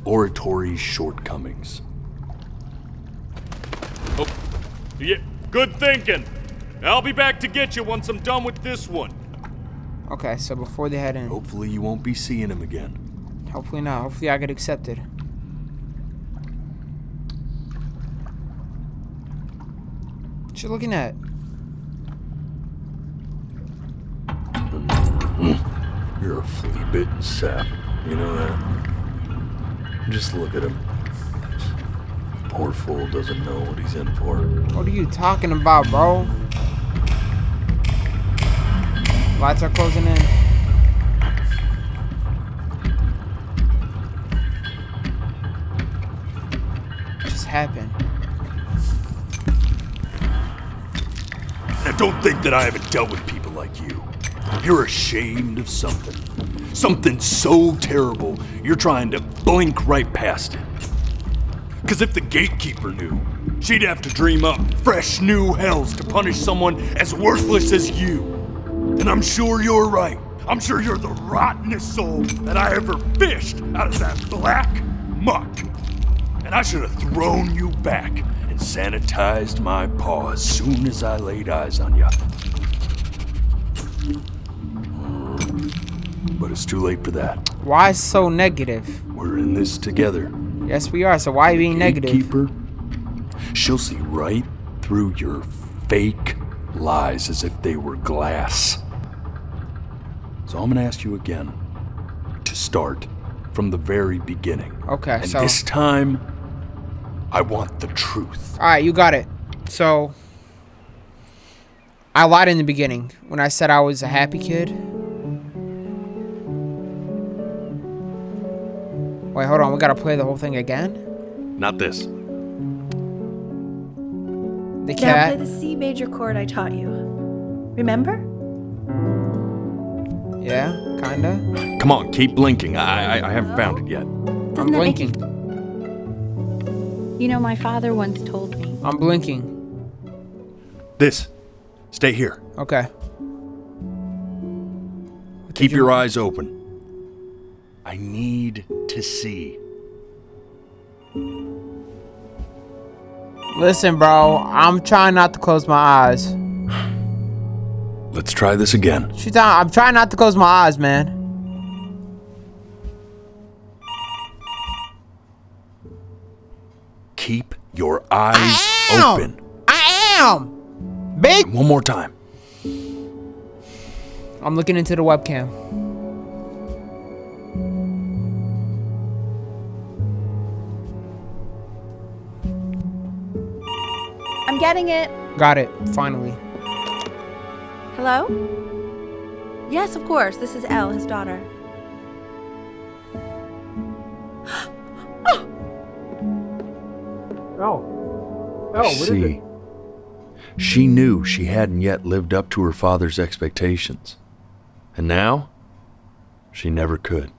oratory shortcomings. Oh, yeah, good thinking. I'll be back to get you once I'm done with this one. Okay, so before they head in. Hopefully you won't be seeing him again. Hopefully not. Hopefully I get accepted. What you looking at? You're a flea-bitten sap. You know that? Just look at him. Poor fool doesn't know what he's in for. What are you talking about, bro? Lights are closing in. What just happened? Now don't think that I haven't dealt with people like you. You're ashamed of something. Something so terrible, you're trying to blink right past it. Because if the gatekeeper knew, she'd have to dream up fresh new hells to punish someone as worthless as you. And I'm sure you're right. I'm sure you're the rottenest soul that I ever fished out of that black muck. And I should have thrown you back and sanitized my paw as soon as I laid eyes on you. But it's too late for that. Why so negative? We're in this together. Yes, we are. So why are you being negative? She'll see right through your fake lies as if they were glass. So I'm gonna ask you again to start from the very beginning. Okay, and so this time, I want the truth. All right, you got it. So I lied in the beginning when I said I was a happy kid. Wait, hold on. We gotta play the whole thing again. Not this. The Now cat. play the C major chord I taught you. Remember? Yeah, kinda. Come on, keep blinking. I I, I haven't found it yet. I'm blinking. You know, my father once told me. I'm blinking. This. Stay here. Okay. Keep your eyes open. I need to see. Listen, bro. I'm trying not to close my eyes. Let's try this again. She's trying, I'm trying not to close my eyes, man. Keep your eyes I am. open. I am. Big. One more time. I'm looking into the webcam. I'm getting it. Got it. Finally. Hello? Yes, of course. This is Elle, his daughter. Oh. Oh, what is See, it? she knew she hadn't yet lived up to her father's expectations. And now, she never could.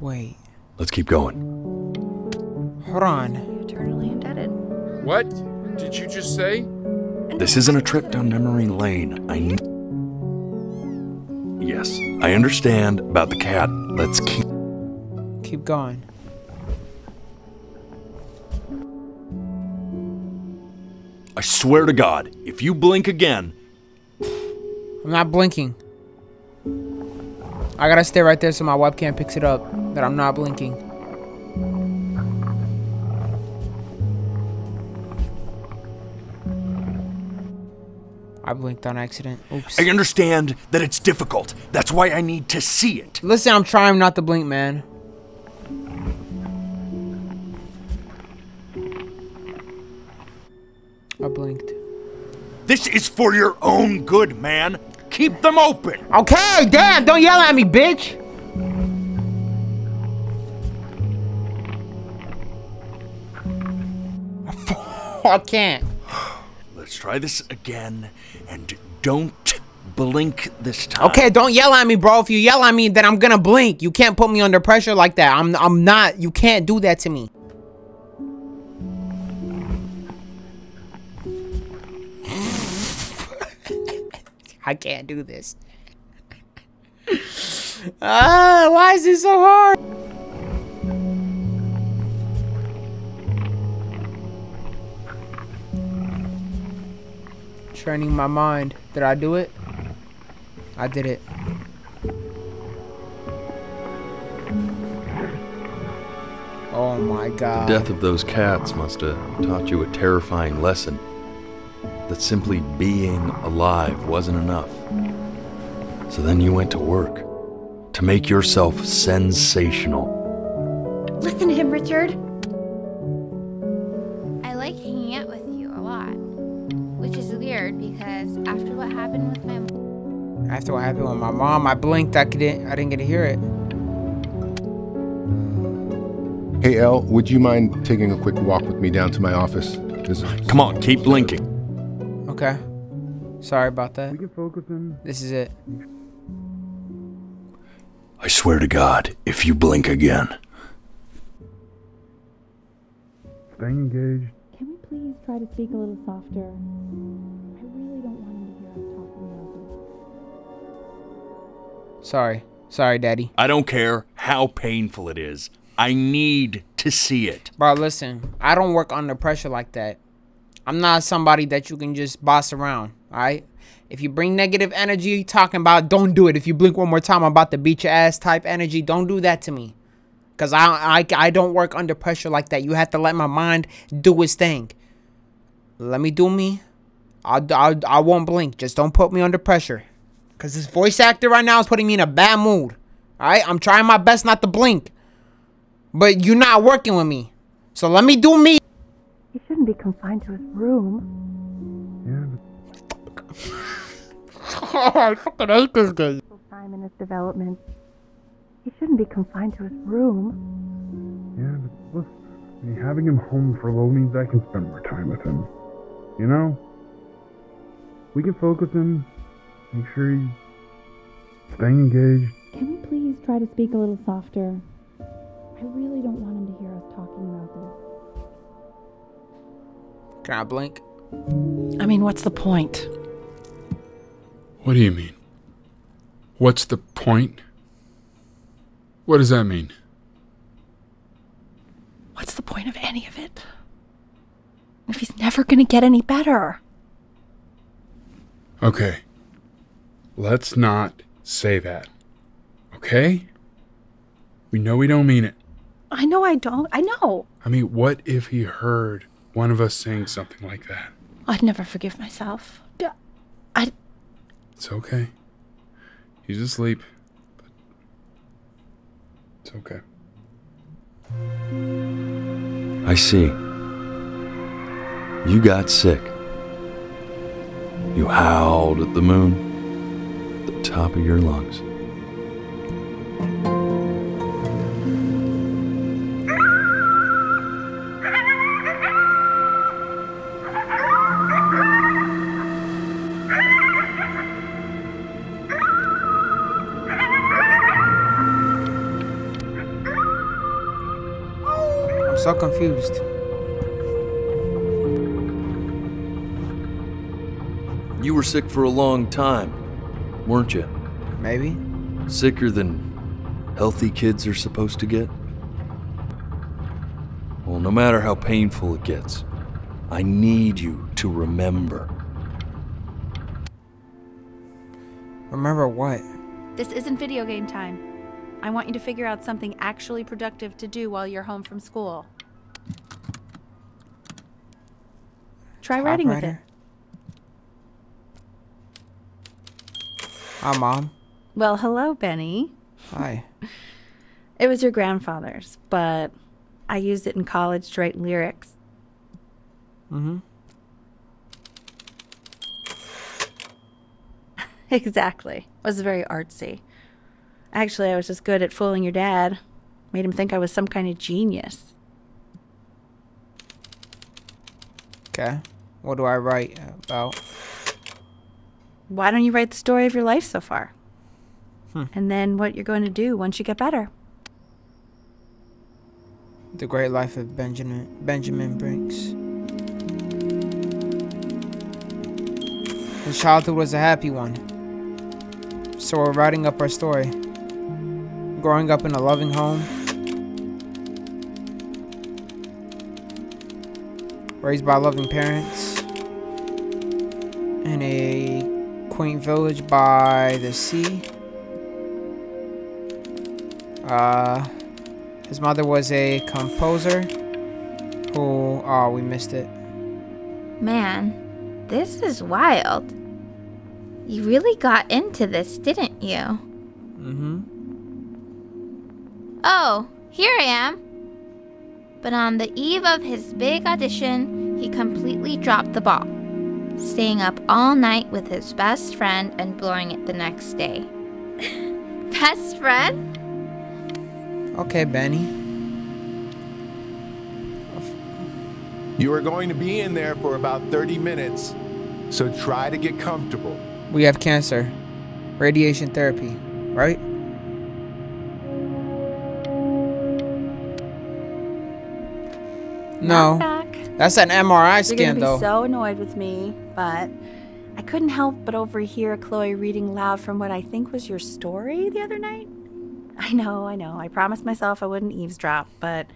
Wait. Let's keep going. Hold on. Eternally indebted. What did you just say? This isn't a trip down memory lane. I kn- Yes, I understand about the cat. Let's keep. Keep going. I swear to God, if you blink again, I'm not blinking. I gotta stay right there so my webcam picks it up that I'm not blinking. I blinked on accident. Oops. I understand that it's difficult. That's why I need to see it. Listen, I'm trying not to blink, man. I blinked. This is for your own good, man. Keep them open. Okay, damn, don't yell at me, bitch. I can't. Let's try this again, and don't blink this time. Okay, don't yell at me, bro. If you yell at me, then I'm gonna blink. You can't put me under pressure like that. I'm I'm not. You can't do that to me. I can't do this. Ah, why is this so hard? Training my mind. Did I do it? I did it. Oh my god. The death of those cats must have taught you a terrifying lesson. That simply being alive wasn't enough. So then you went to work. To make yourself sensational. Listen to him, Richard. I like hanging out with you a lot. Which is weird because after what happened with my After what happened with my mom, I blinked. I couldn't. I didn't get to hear it. Hey, El, would you mind taking a quick walk with me down to my office? This Come on, keep blinking. Okay. Sorry about that. We can focus in. This is it. I swear to God, if you blink again. Staying engaged. Can we please try to speak a little softer? I really don't want him to hear us talking about this. Sorry. Sorry, Daddy. I don't care how painful it is. I need to see it. Bro, listen. I don't work under pressure like that. I'm not somebody that you can just boss around. All right. If you bring negative energy, talking about don't do it. If you blink one more time, I'm about to beat your ass type energy. Don't do that to me. Because I, I, I don't work under pressure like that. You have to let my mind do its thing. Let me do me. I'll, I'll, I won't blink. Just don't put me under pressure. Because this voice actor right now is putting me in a bad mood. Alright? I'm trying my best not to blink. But you're not working with me. So let me do me. He shouldn't be confined to his room. Yeah. I fucking hate this game. Time in his development. He shouldn't be confined to his room. Yeah, but listen, I mean, having him home for a little means I can spend more time with him. You know? We can focus in, make sure he's staying engaged. Can we please try to speak a little softer? I really don't want him to hear us talking about this. Can I blink? I mean, what's the point? What do you mean? What's the point? What does that mean? What's the point of any of it? If he's never gonna get any better. Okay. Let's not say that. Okay? We know we don't mean it. I know I don't. I know. I mean, what if he heard one of us saying something like that? I'd never forgive myself. D- I. It's okay. He's asleep. But it's okay. I see. You got sick. You howled at the moon, at the top of your lungs. I'm so confused. Were sick for a long time, weren't you? Maybe. Sicker than healthy kids are supposed to get? Well, no matter how painful it gets, I need you to remember. Remember what? This isn't video game time. I want you to figure out something actually productive to do while you're home from school. Try writing with it. Hi, Mom. Well, hello, Benny. Hi. It was your grandfather's, but I used it in college to write lyrics. Mm-hmm. exactly. It was very artsy. Actually, I was just good at fooling your dad. Made him think I was some kind of genius. Okay. What do I write about? Why don't you write the story of your life so far? Hmm. And then what you're going to do once you get better. The Great Life of Benjamin Benjamin Brinks. His childhood was a happy one. So we're writing up our story. Growing up in a loving home. Raised by loving parents. In a village by the sea. Uh, his mother was a composer who, oh, we missed it. Man, this is wild. You really got into this, didn't you? Mm-hmm. Oh, here I am. But on the eve of his big audition, he completely dropped the ball, staying up all night with his best friend and blowing it the next day. best friend? Okay, Benny. You are going to be in there for about 30 minutes, so try to get comfortable. We have cancer. Radiation therapy, right? No. Back. That's an MRI You're scan, gonna be though. so annoyed with me, but I couldn't help but overhear Chloe reading loud from what I think was your story the other night. I know, I know. I promised myself I wouldn't eavesdrop, but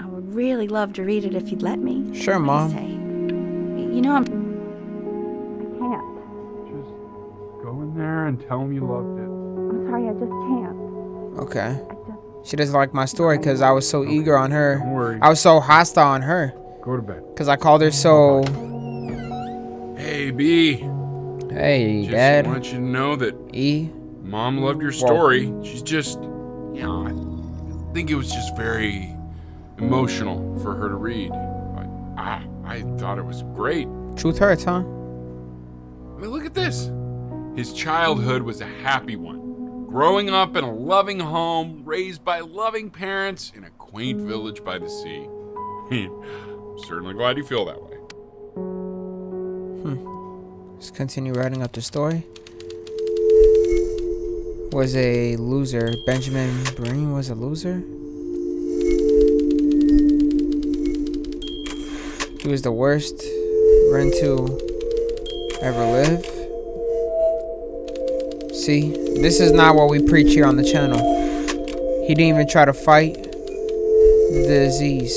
I would really love to read it if you'd let me. Sure, Mom. You, say? you know I'm. I can't. Just Go in there and tell him you loved it. I'm sorry, I just can't. Okay. She doesn't like my story because I was so eager on her. I was so hostile on her. Go to bed. Because I called her so. Hey, B. Hey, Just Dad. want you to know that E. Mom loved your story. She's just, you know, I think it was just very emotional for her to read. I, I, I thought it was great. Truth hurts, huh? I mean, look at this. His childhood was a happy one. Growing up in a loving home, raised by loving parents in a quaint village by the sea. I'm certainly glad you feel that way. Let's continue writing up the story. Was a loser. Benjamin Brynn was a loser. He was the worst rent to ever live. See, this is not what we preach here on the channel. He didn't even try to fight the disease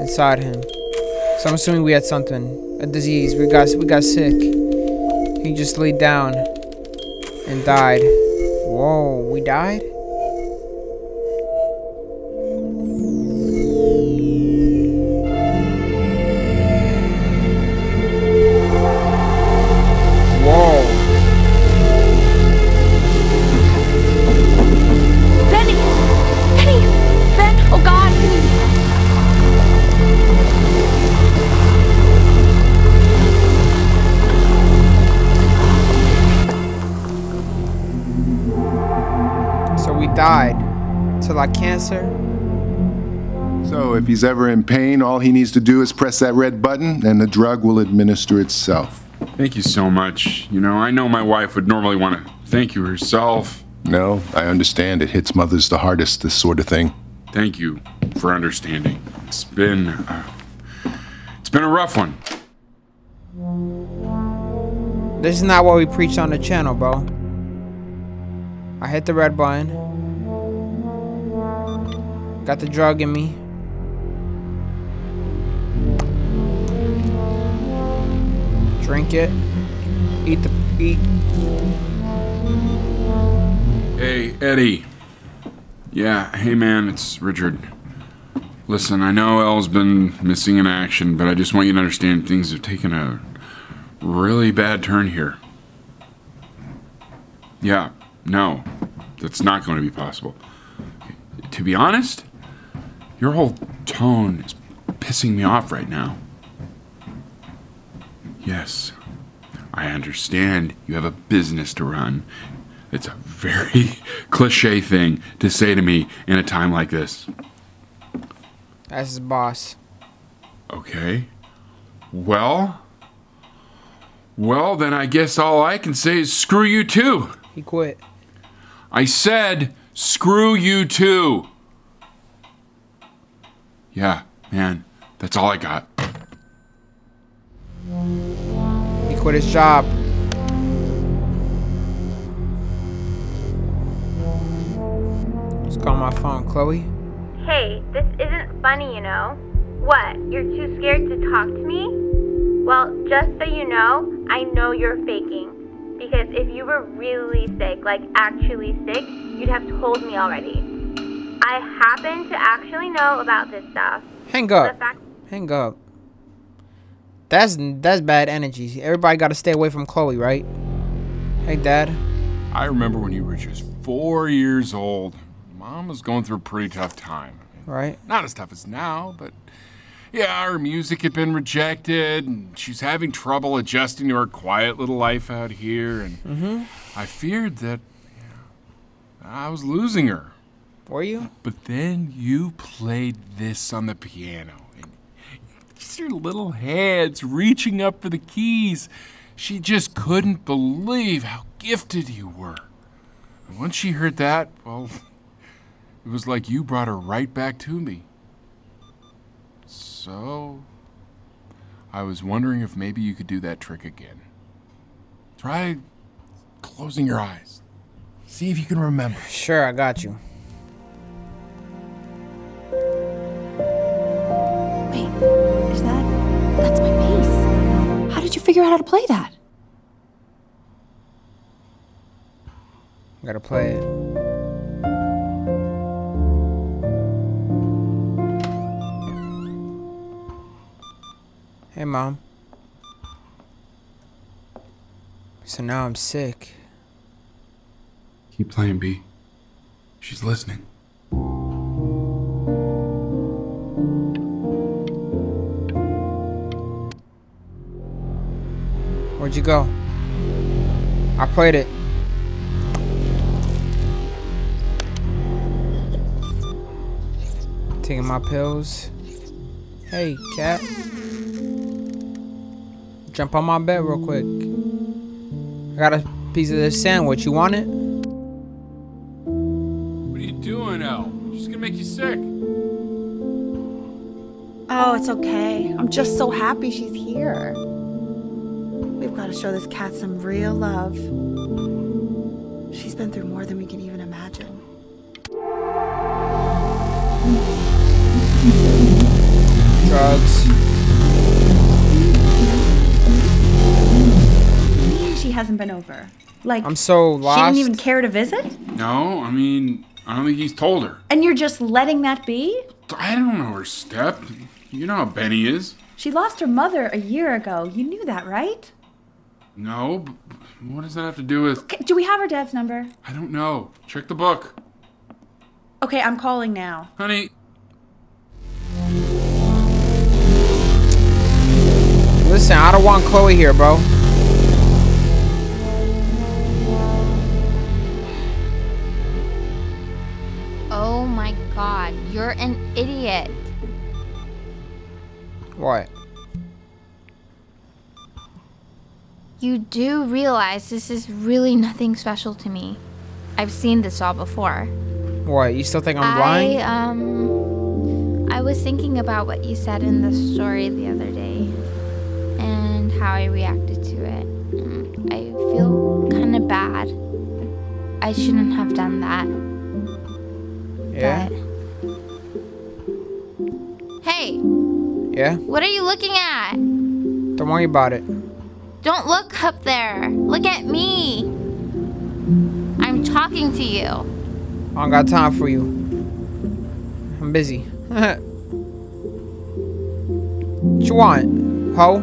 inside him. So I'm assuming we had something, a disease. We got we got sick. He just laid down and died. Whoa, we died? If he's ever in pain, all he needs to do is press that red button and the drug will administer itself. Thank you so much. You know, I know my wife would normally want to thank you herself. No, I understand it hits mothers the hardest, this sort of thing. Thank you for understanding. It's been uh, it's been a rough one. This is not what we preach on the channel, bro. I hit the red button. Got the drug in me. Drink it. Eat the eat. Hey, Eddie. Yeah, hey man, it's Richard. Listen, I know Elle's been missing in action, but I just want you to understand things have taken a really bad turn here. Yeah, no, that's not going to be possible. To be honest, your whole tone is pissing me off right now. Yes, I understand you have a business to run. It's a very cliche thing to say to me in a time like this. That's his boss. Okay, Well, well, then I guess all I can say is screw you too. He quit. I said screw you too. Yeah, man, that's all I got. Quit his job. Just call my phone, Chloe. Hey, this isn't funny, you know. What? You're too scared to talk to me? Well, just so you know, I know you're faking. Because if you were really sick, like actually sick, you'd have told me already. I happen to actually know about this stuff. Hang up. Hang up. That's that's bad energy. Everybody got to stay away from Chloe, right? Hey, Dad. I remember when you were just four years old. Mom was going through a pretty tough time. Right. Not as tough as now, but yeah, her music had been rejected, and she's having trouble adjusting to her quiet little life out here. And Mhm. I feared that know, I was losing her. Were you? But then you played this on the piano, just your little hands reaching up for the keys. She just couldn't believe how gifted you were. And once she heard that, well, it was like you brought her right back to me. So, I was wondering if maybe you could do that trick again. Try closing your eyes. See if you can remember. Sure, I got you. Wait, is that. That's my bass. How did you figure out how to play that? Gotta play it. Hey, Mom. So now I'm sick. Keep playing, B. She's listening. Where'd you go? I played it. Taking my pills. Hey, cat. Jump on my bed real quick. I got a piece of this sandwich. You want it? What are you doing, El? She's gonna make you sick. Oh, it's okay. I'm just so happy she's here. We've got to show this cat some real love. She's been through more than we can even imagine. Drugs. She hasn't been over. Like, I'm so lost. she lost. didn't even care to visit? No, I mean, I don't think he's told her. And you're just letting that be? I don't know her step. You know how Benny is. She lost her mother a year ago. You knew that, right? No, but what does that have to do with? K- Do we have her dad's number? I don't know. Check the book. Okay, I'm calling now. Honey, Listen, I don't want Chloe here, bro. Oh my god, you're an idiot. What? You do realize this is really nothing special to me. I've seen this all before. What? You still think I'm lying? I um I was thinking about what you said in the story the other day and how I reacted to it. I feel kind of bad. I shouldn't have done that. yeah. Hey, Yeah. what are you looking at? Don't worry about it. Don't look up there. Look at me. I'm talking to you. I don't got time for you. I'm busy. what you want, ho?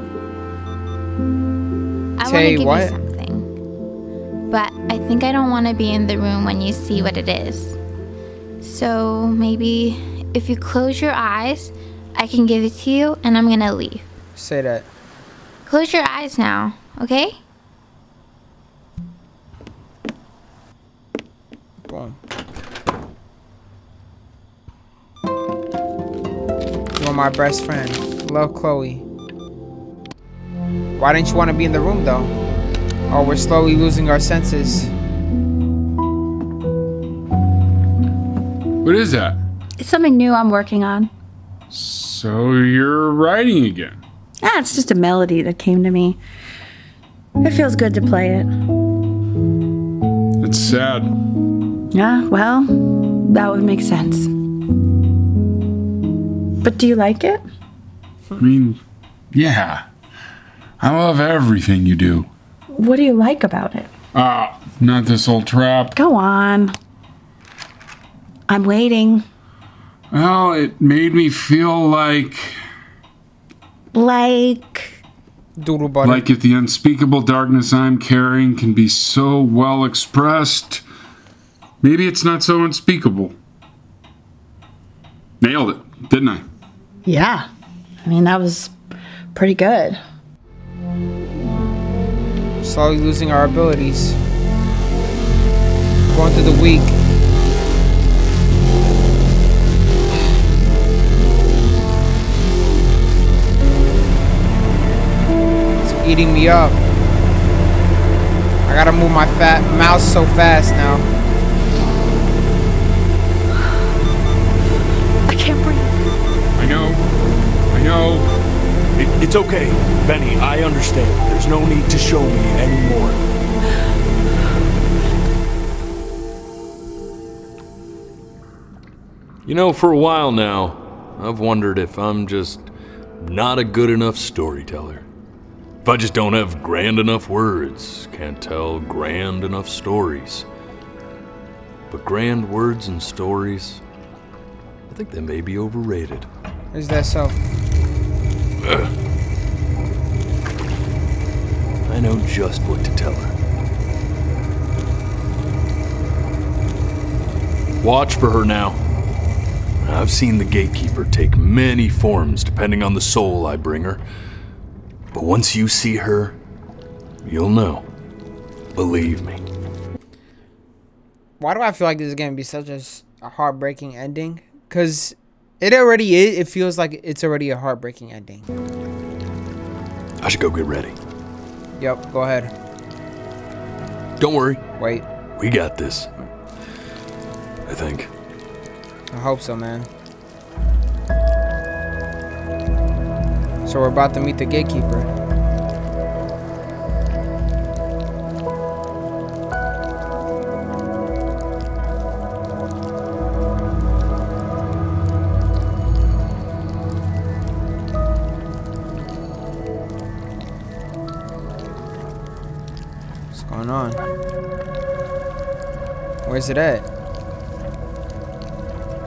I want to give what? you something. But I think I don't want to be in the room when you see what it is. So maybe if you close your eyes, I can give it to you and I'm going to leave. Say that. Close your eyes now, okay? Boom. You're my best friend. Love Chloe. Why didn't you want to be in the room though? Oh, we're slowly losing our senses. What is that? It's something new I'm working on. So you're writing again? Ah, it's just a melody that came to me. It feels good to play it. It's sad. Yeah, well, that would make sense. But do you like it? I mean, yeah. I love everything you do. What do you like about it? Ah, not this old trap. Go on. I'm waiting. Well, it made me feel like Like. Doodle butter. like if the unspeakable darkness I'm carrying can be so well expressed, maybe it's not so unspeakable. Nailed it, didn't I? Yeah. I mean, that was pretty good. Slowly losing our abilities. Going through the week. Eating me up. I gotta move my fat mouse so fast now. I can't breathe. I know. I know. It, it's okay, Benny. I understand. There's no need to show me anymore. You know, for a while now, I've wondered if I'm just not a good enough storyteller. I just don't have grand enough words, can't tell grand enough stories. But grand words and stories, I think they may be overrated. Is that so? Ugh. I know just what to tell her. Watch for her now. I've seen the gatekeeper take many forms depending on the soul I bring her. But once you see her, you'll know. Believe me. Why do I feel like this is gonna be such a heartbreaking ending? Cause it already is. It feels like it's already a heartbreaking ending. I should go get ready. Yep. Go ahead. Don't worry. Wait. We got this. I think. I hope so, man. So we're about to meet the gatekeeper. What's going on? Where's it at?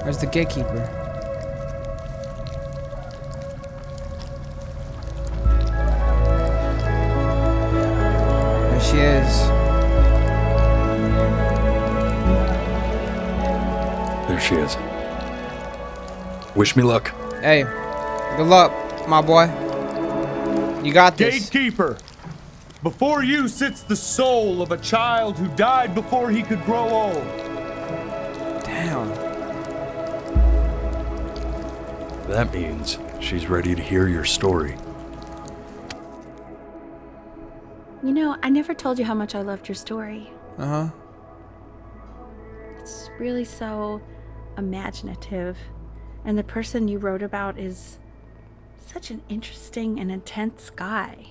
Where's the gatekeeper? She is. Wish me luck. Hey, good luck, my boy. You got this. Gatekeeper, before you sits the soul of a child who died before he could grow old. Damn. That means she's ready to hear your story. You know, I never told you how much I loved your story. Uh huh. It's really so imaginative. And the person you wrote about is such an interesting and intense guy.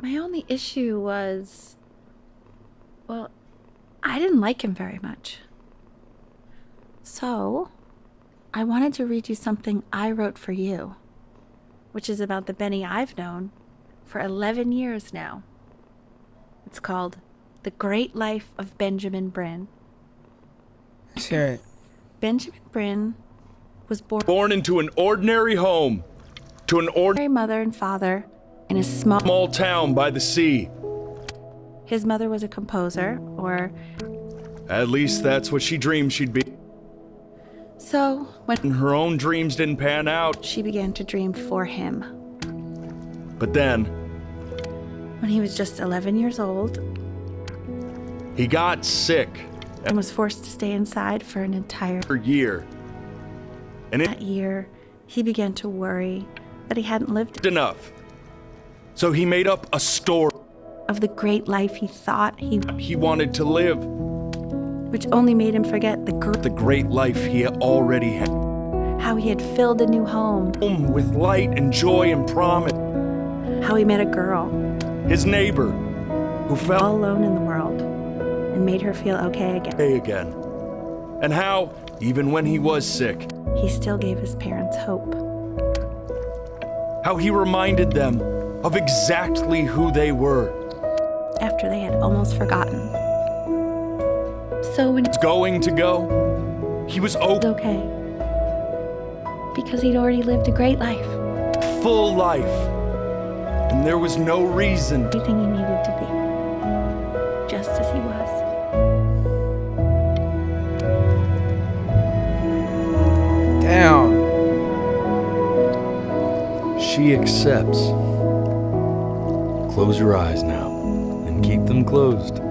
My only issue was. Well, I didn't like him very much. So, I wanted to read you something I wrote for you, which is about the Benny I've known for 11 years now. It's called The Great Life of Benjamin Brynn. Let's hear it. Benjamin Brynn was born Born into an ordinary home, to an ordinary mother and father in a small small town by the sea. His mother was a composer, or At least that's what she dreamed she'd be. so when Her own dreams didn't pan out, she began to dream for him. but then When he was just 11 years old he got sick and was forced to stay inside for an entire year. And it that year, he began to worry that he hadn't lived enough. So he made up a story of the great life he thought he he wanted to live, which only made him forget the gr- the great life he already had. how he had filled a new home, Home with light and joy and promise. how he met a girl His neighbor, who felt all alone in the world and made her feel okay again. okay again. And how, even when he was sick, He still gave his parents hope. how he reminded them of exactly who they were. after they had almost forgotten. So when It's going to go. He was okay, okay, because he'd already lived a great life, full life. And there was no reason everything he needed to be, Damn. She accepts. Close your eyes now and keep them closed.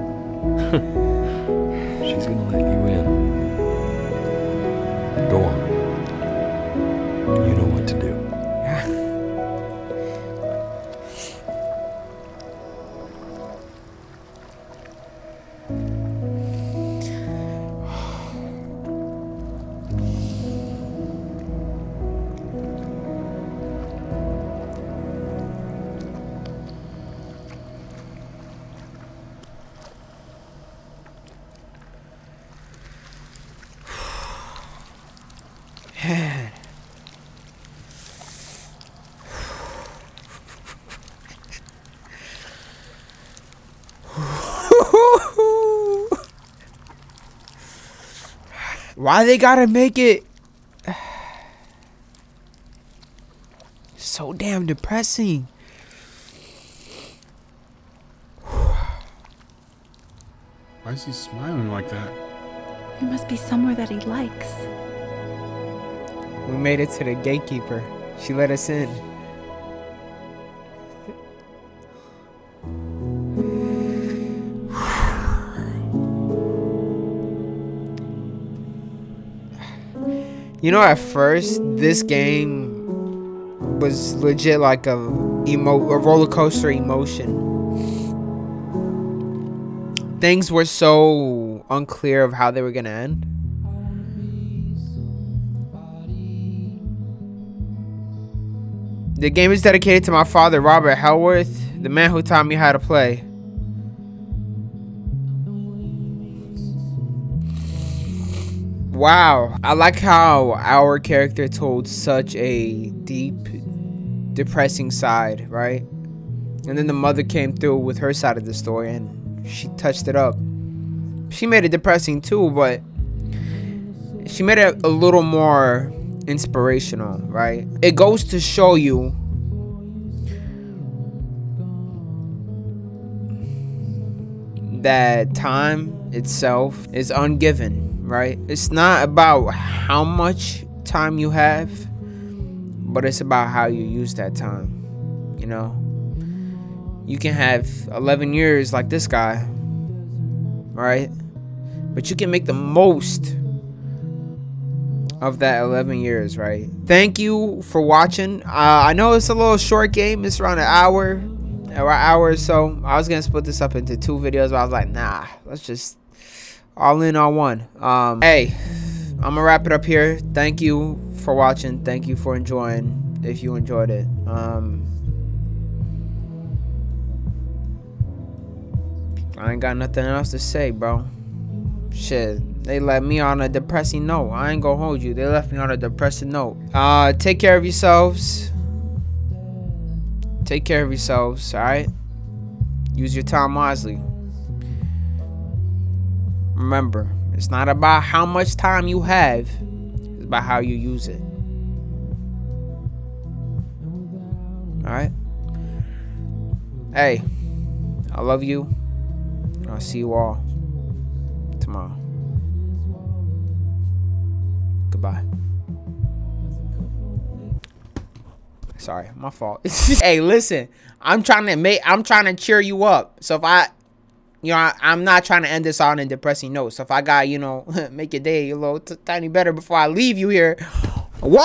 Why they gotta make it so damn depressing? Why is he smiling like that? He must be somewhere that he likes. We made it to the gatekeeper. She let us in. You know, at first, this game was legit like a emo a roller coaster emotion. Things were so unclear of how they were gonna end. The game is dedicated to my father, Robert Hellwarth, the man who taught me how to play. Wow, I like how our character told such a deep, depressing side, right? And then the mother came through with her side of the story and she touched it up. She made it depressing too, but she made it a little more inspirational, right? It goes to show you that time itself is ungiven, right? It's not about how much time you have, but it's about how you use that time, you know? You can have 11 years like this guy, right? But you can make the most of that 11 years, right? Thank you for watching. Uh, I know it's a little short game. It's around an hour, or an hour or so. I was gonna split this up into two videos, but I was like, nah, let's just all in on one. Um, hey, I'm gonna wrap it up here. Thank you for watching. Thank you for enjoying. If you enjoyed it, um, I ain't got nothing else to say, bro. Shit, they left me on a depressing note. I ain't gonna hold you. They left me on a depressing note. Uh, take care of yourselves. Take care of yourselves, alright? Use your time wisely. Remember, it's not about how much time you have, it's about how you use it. Alright? Hey, I love you. I'll see you all tomorrow. Goodbye. Sorry, my fault. hey, listen, I'm trying to make, I'm trying to cheer you up. So if I, you know, I, am not trying to end this on a depressing note. So if I got, you know, make your day a little tiny better before I leave you here, whoa.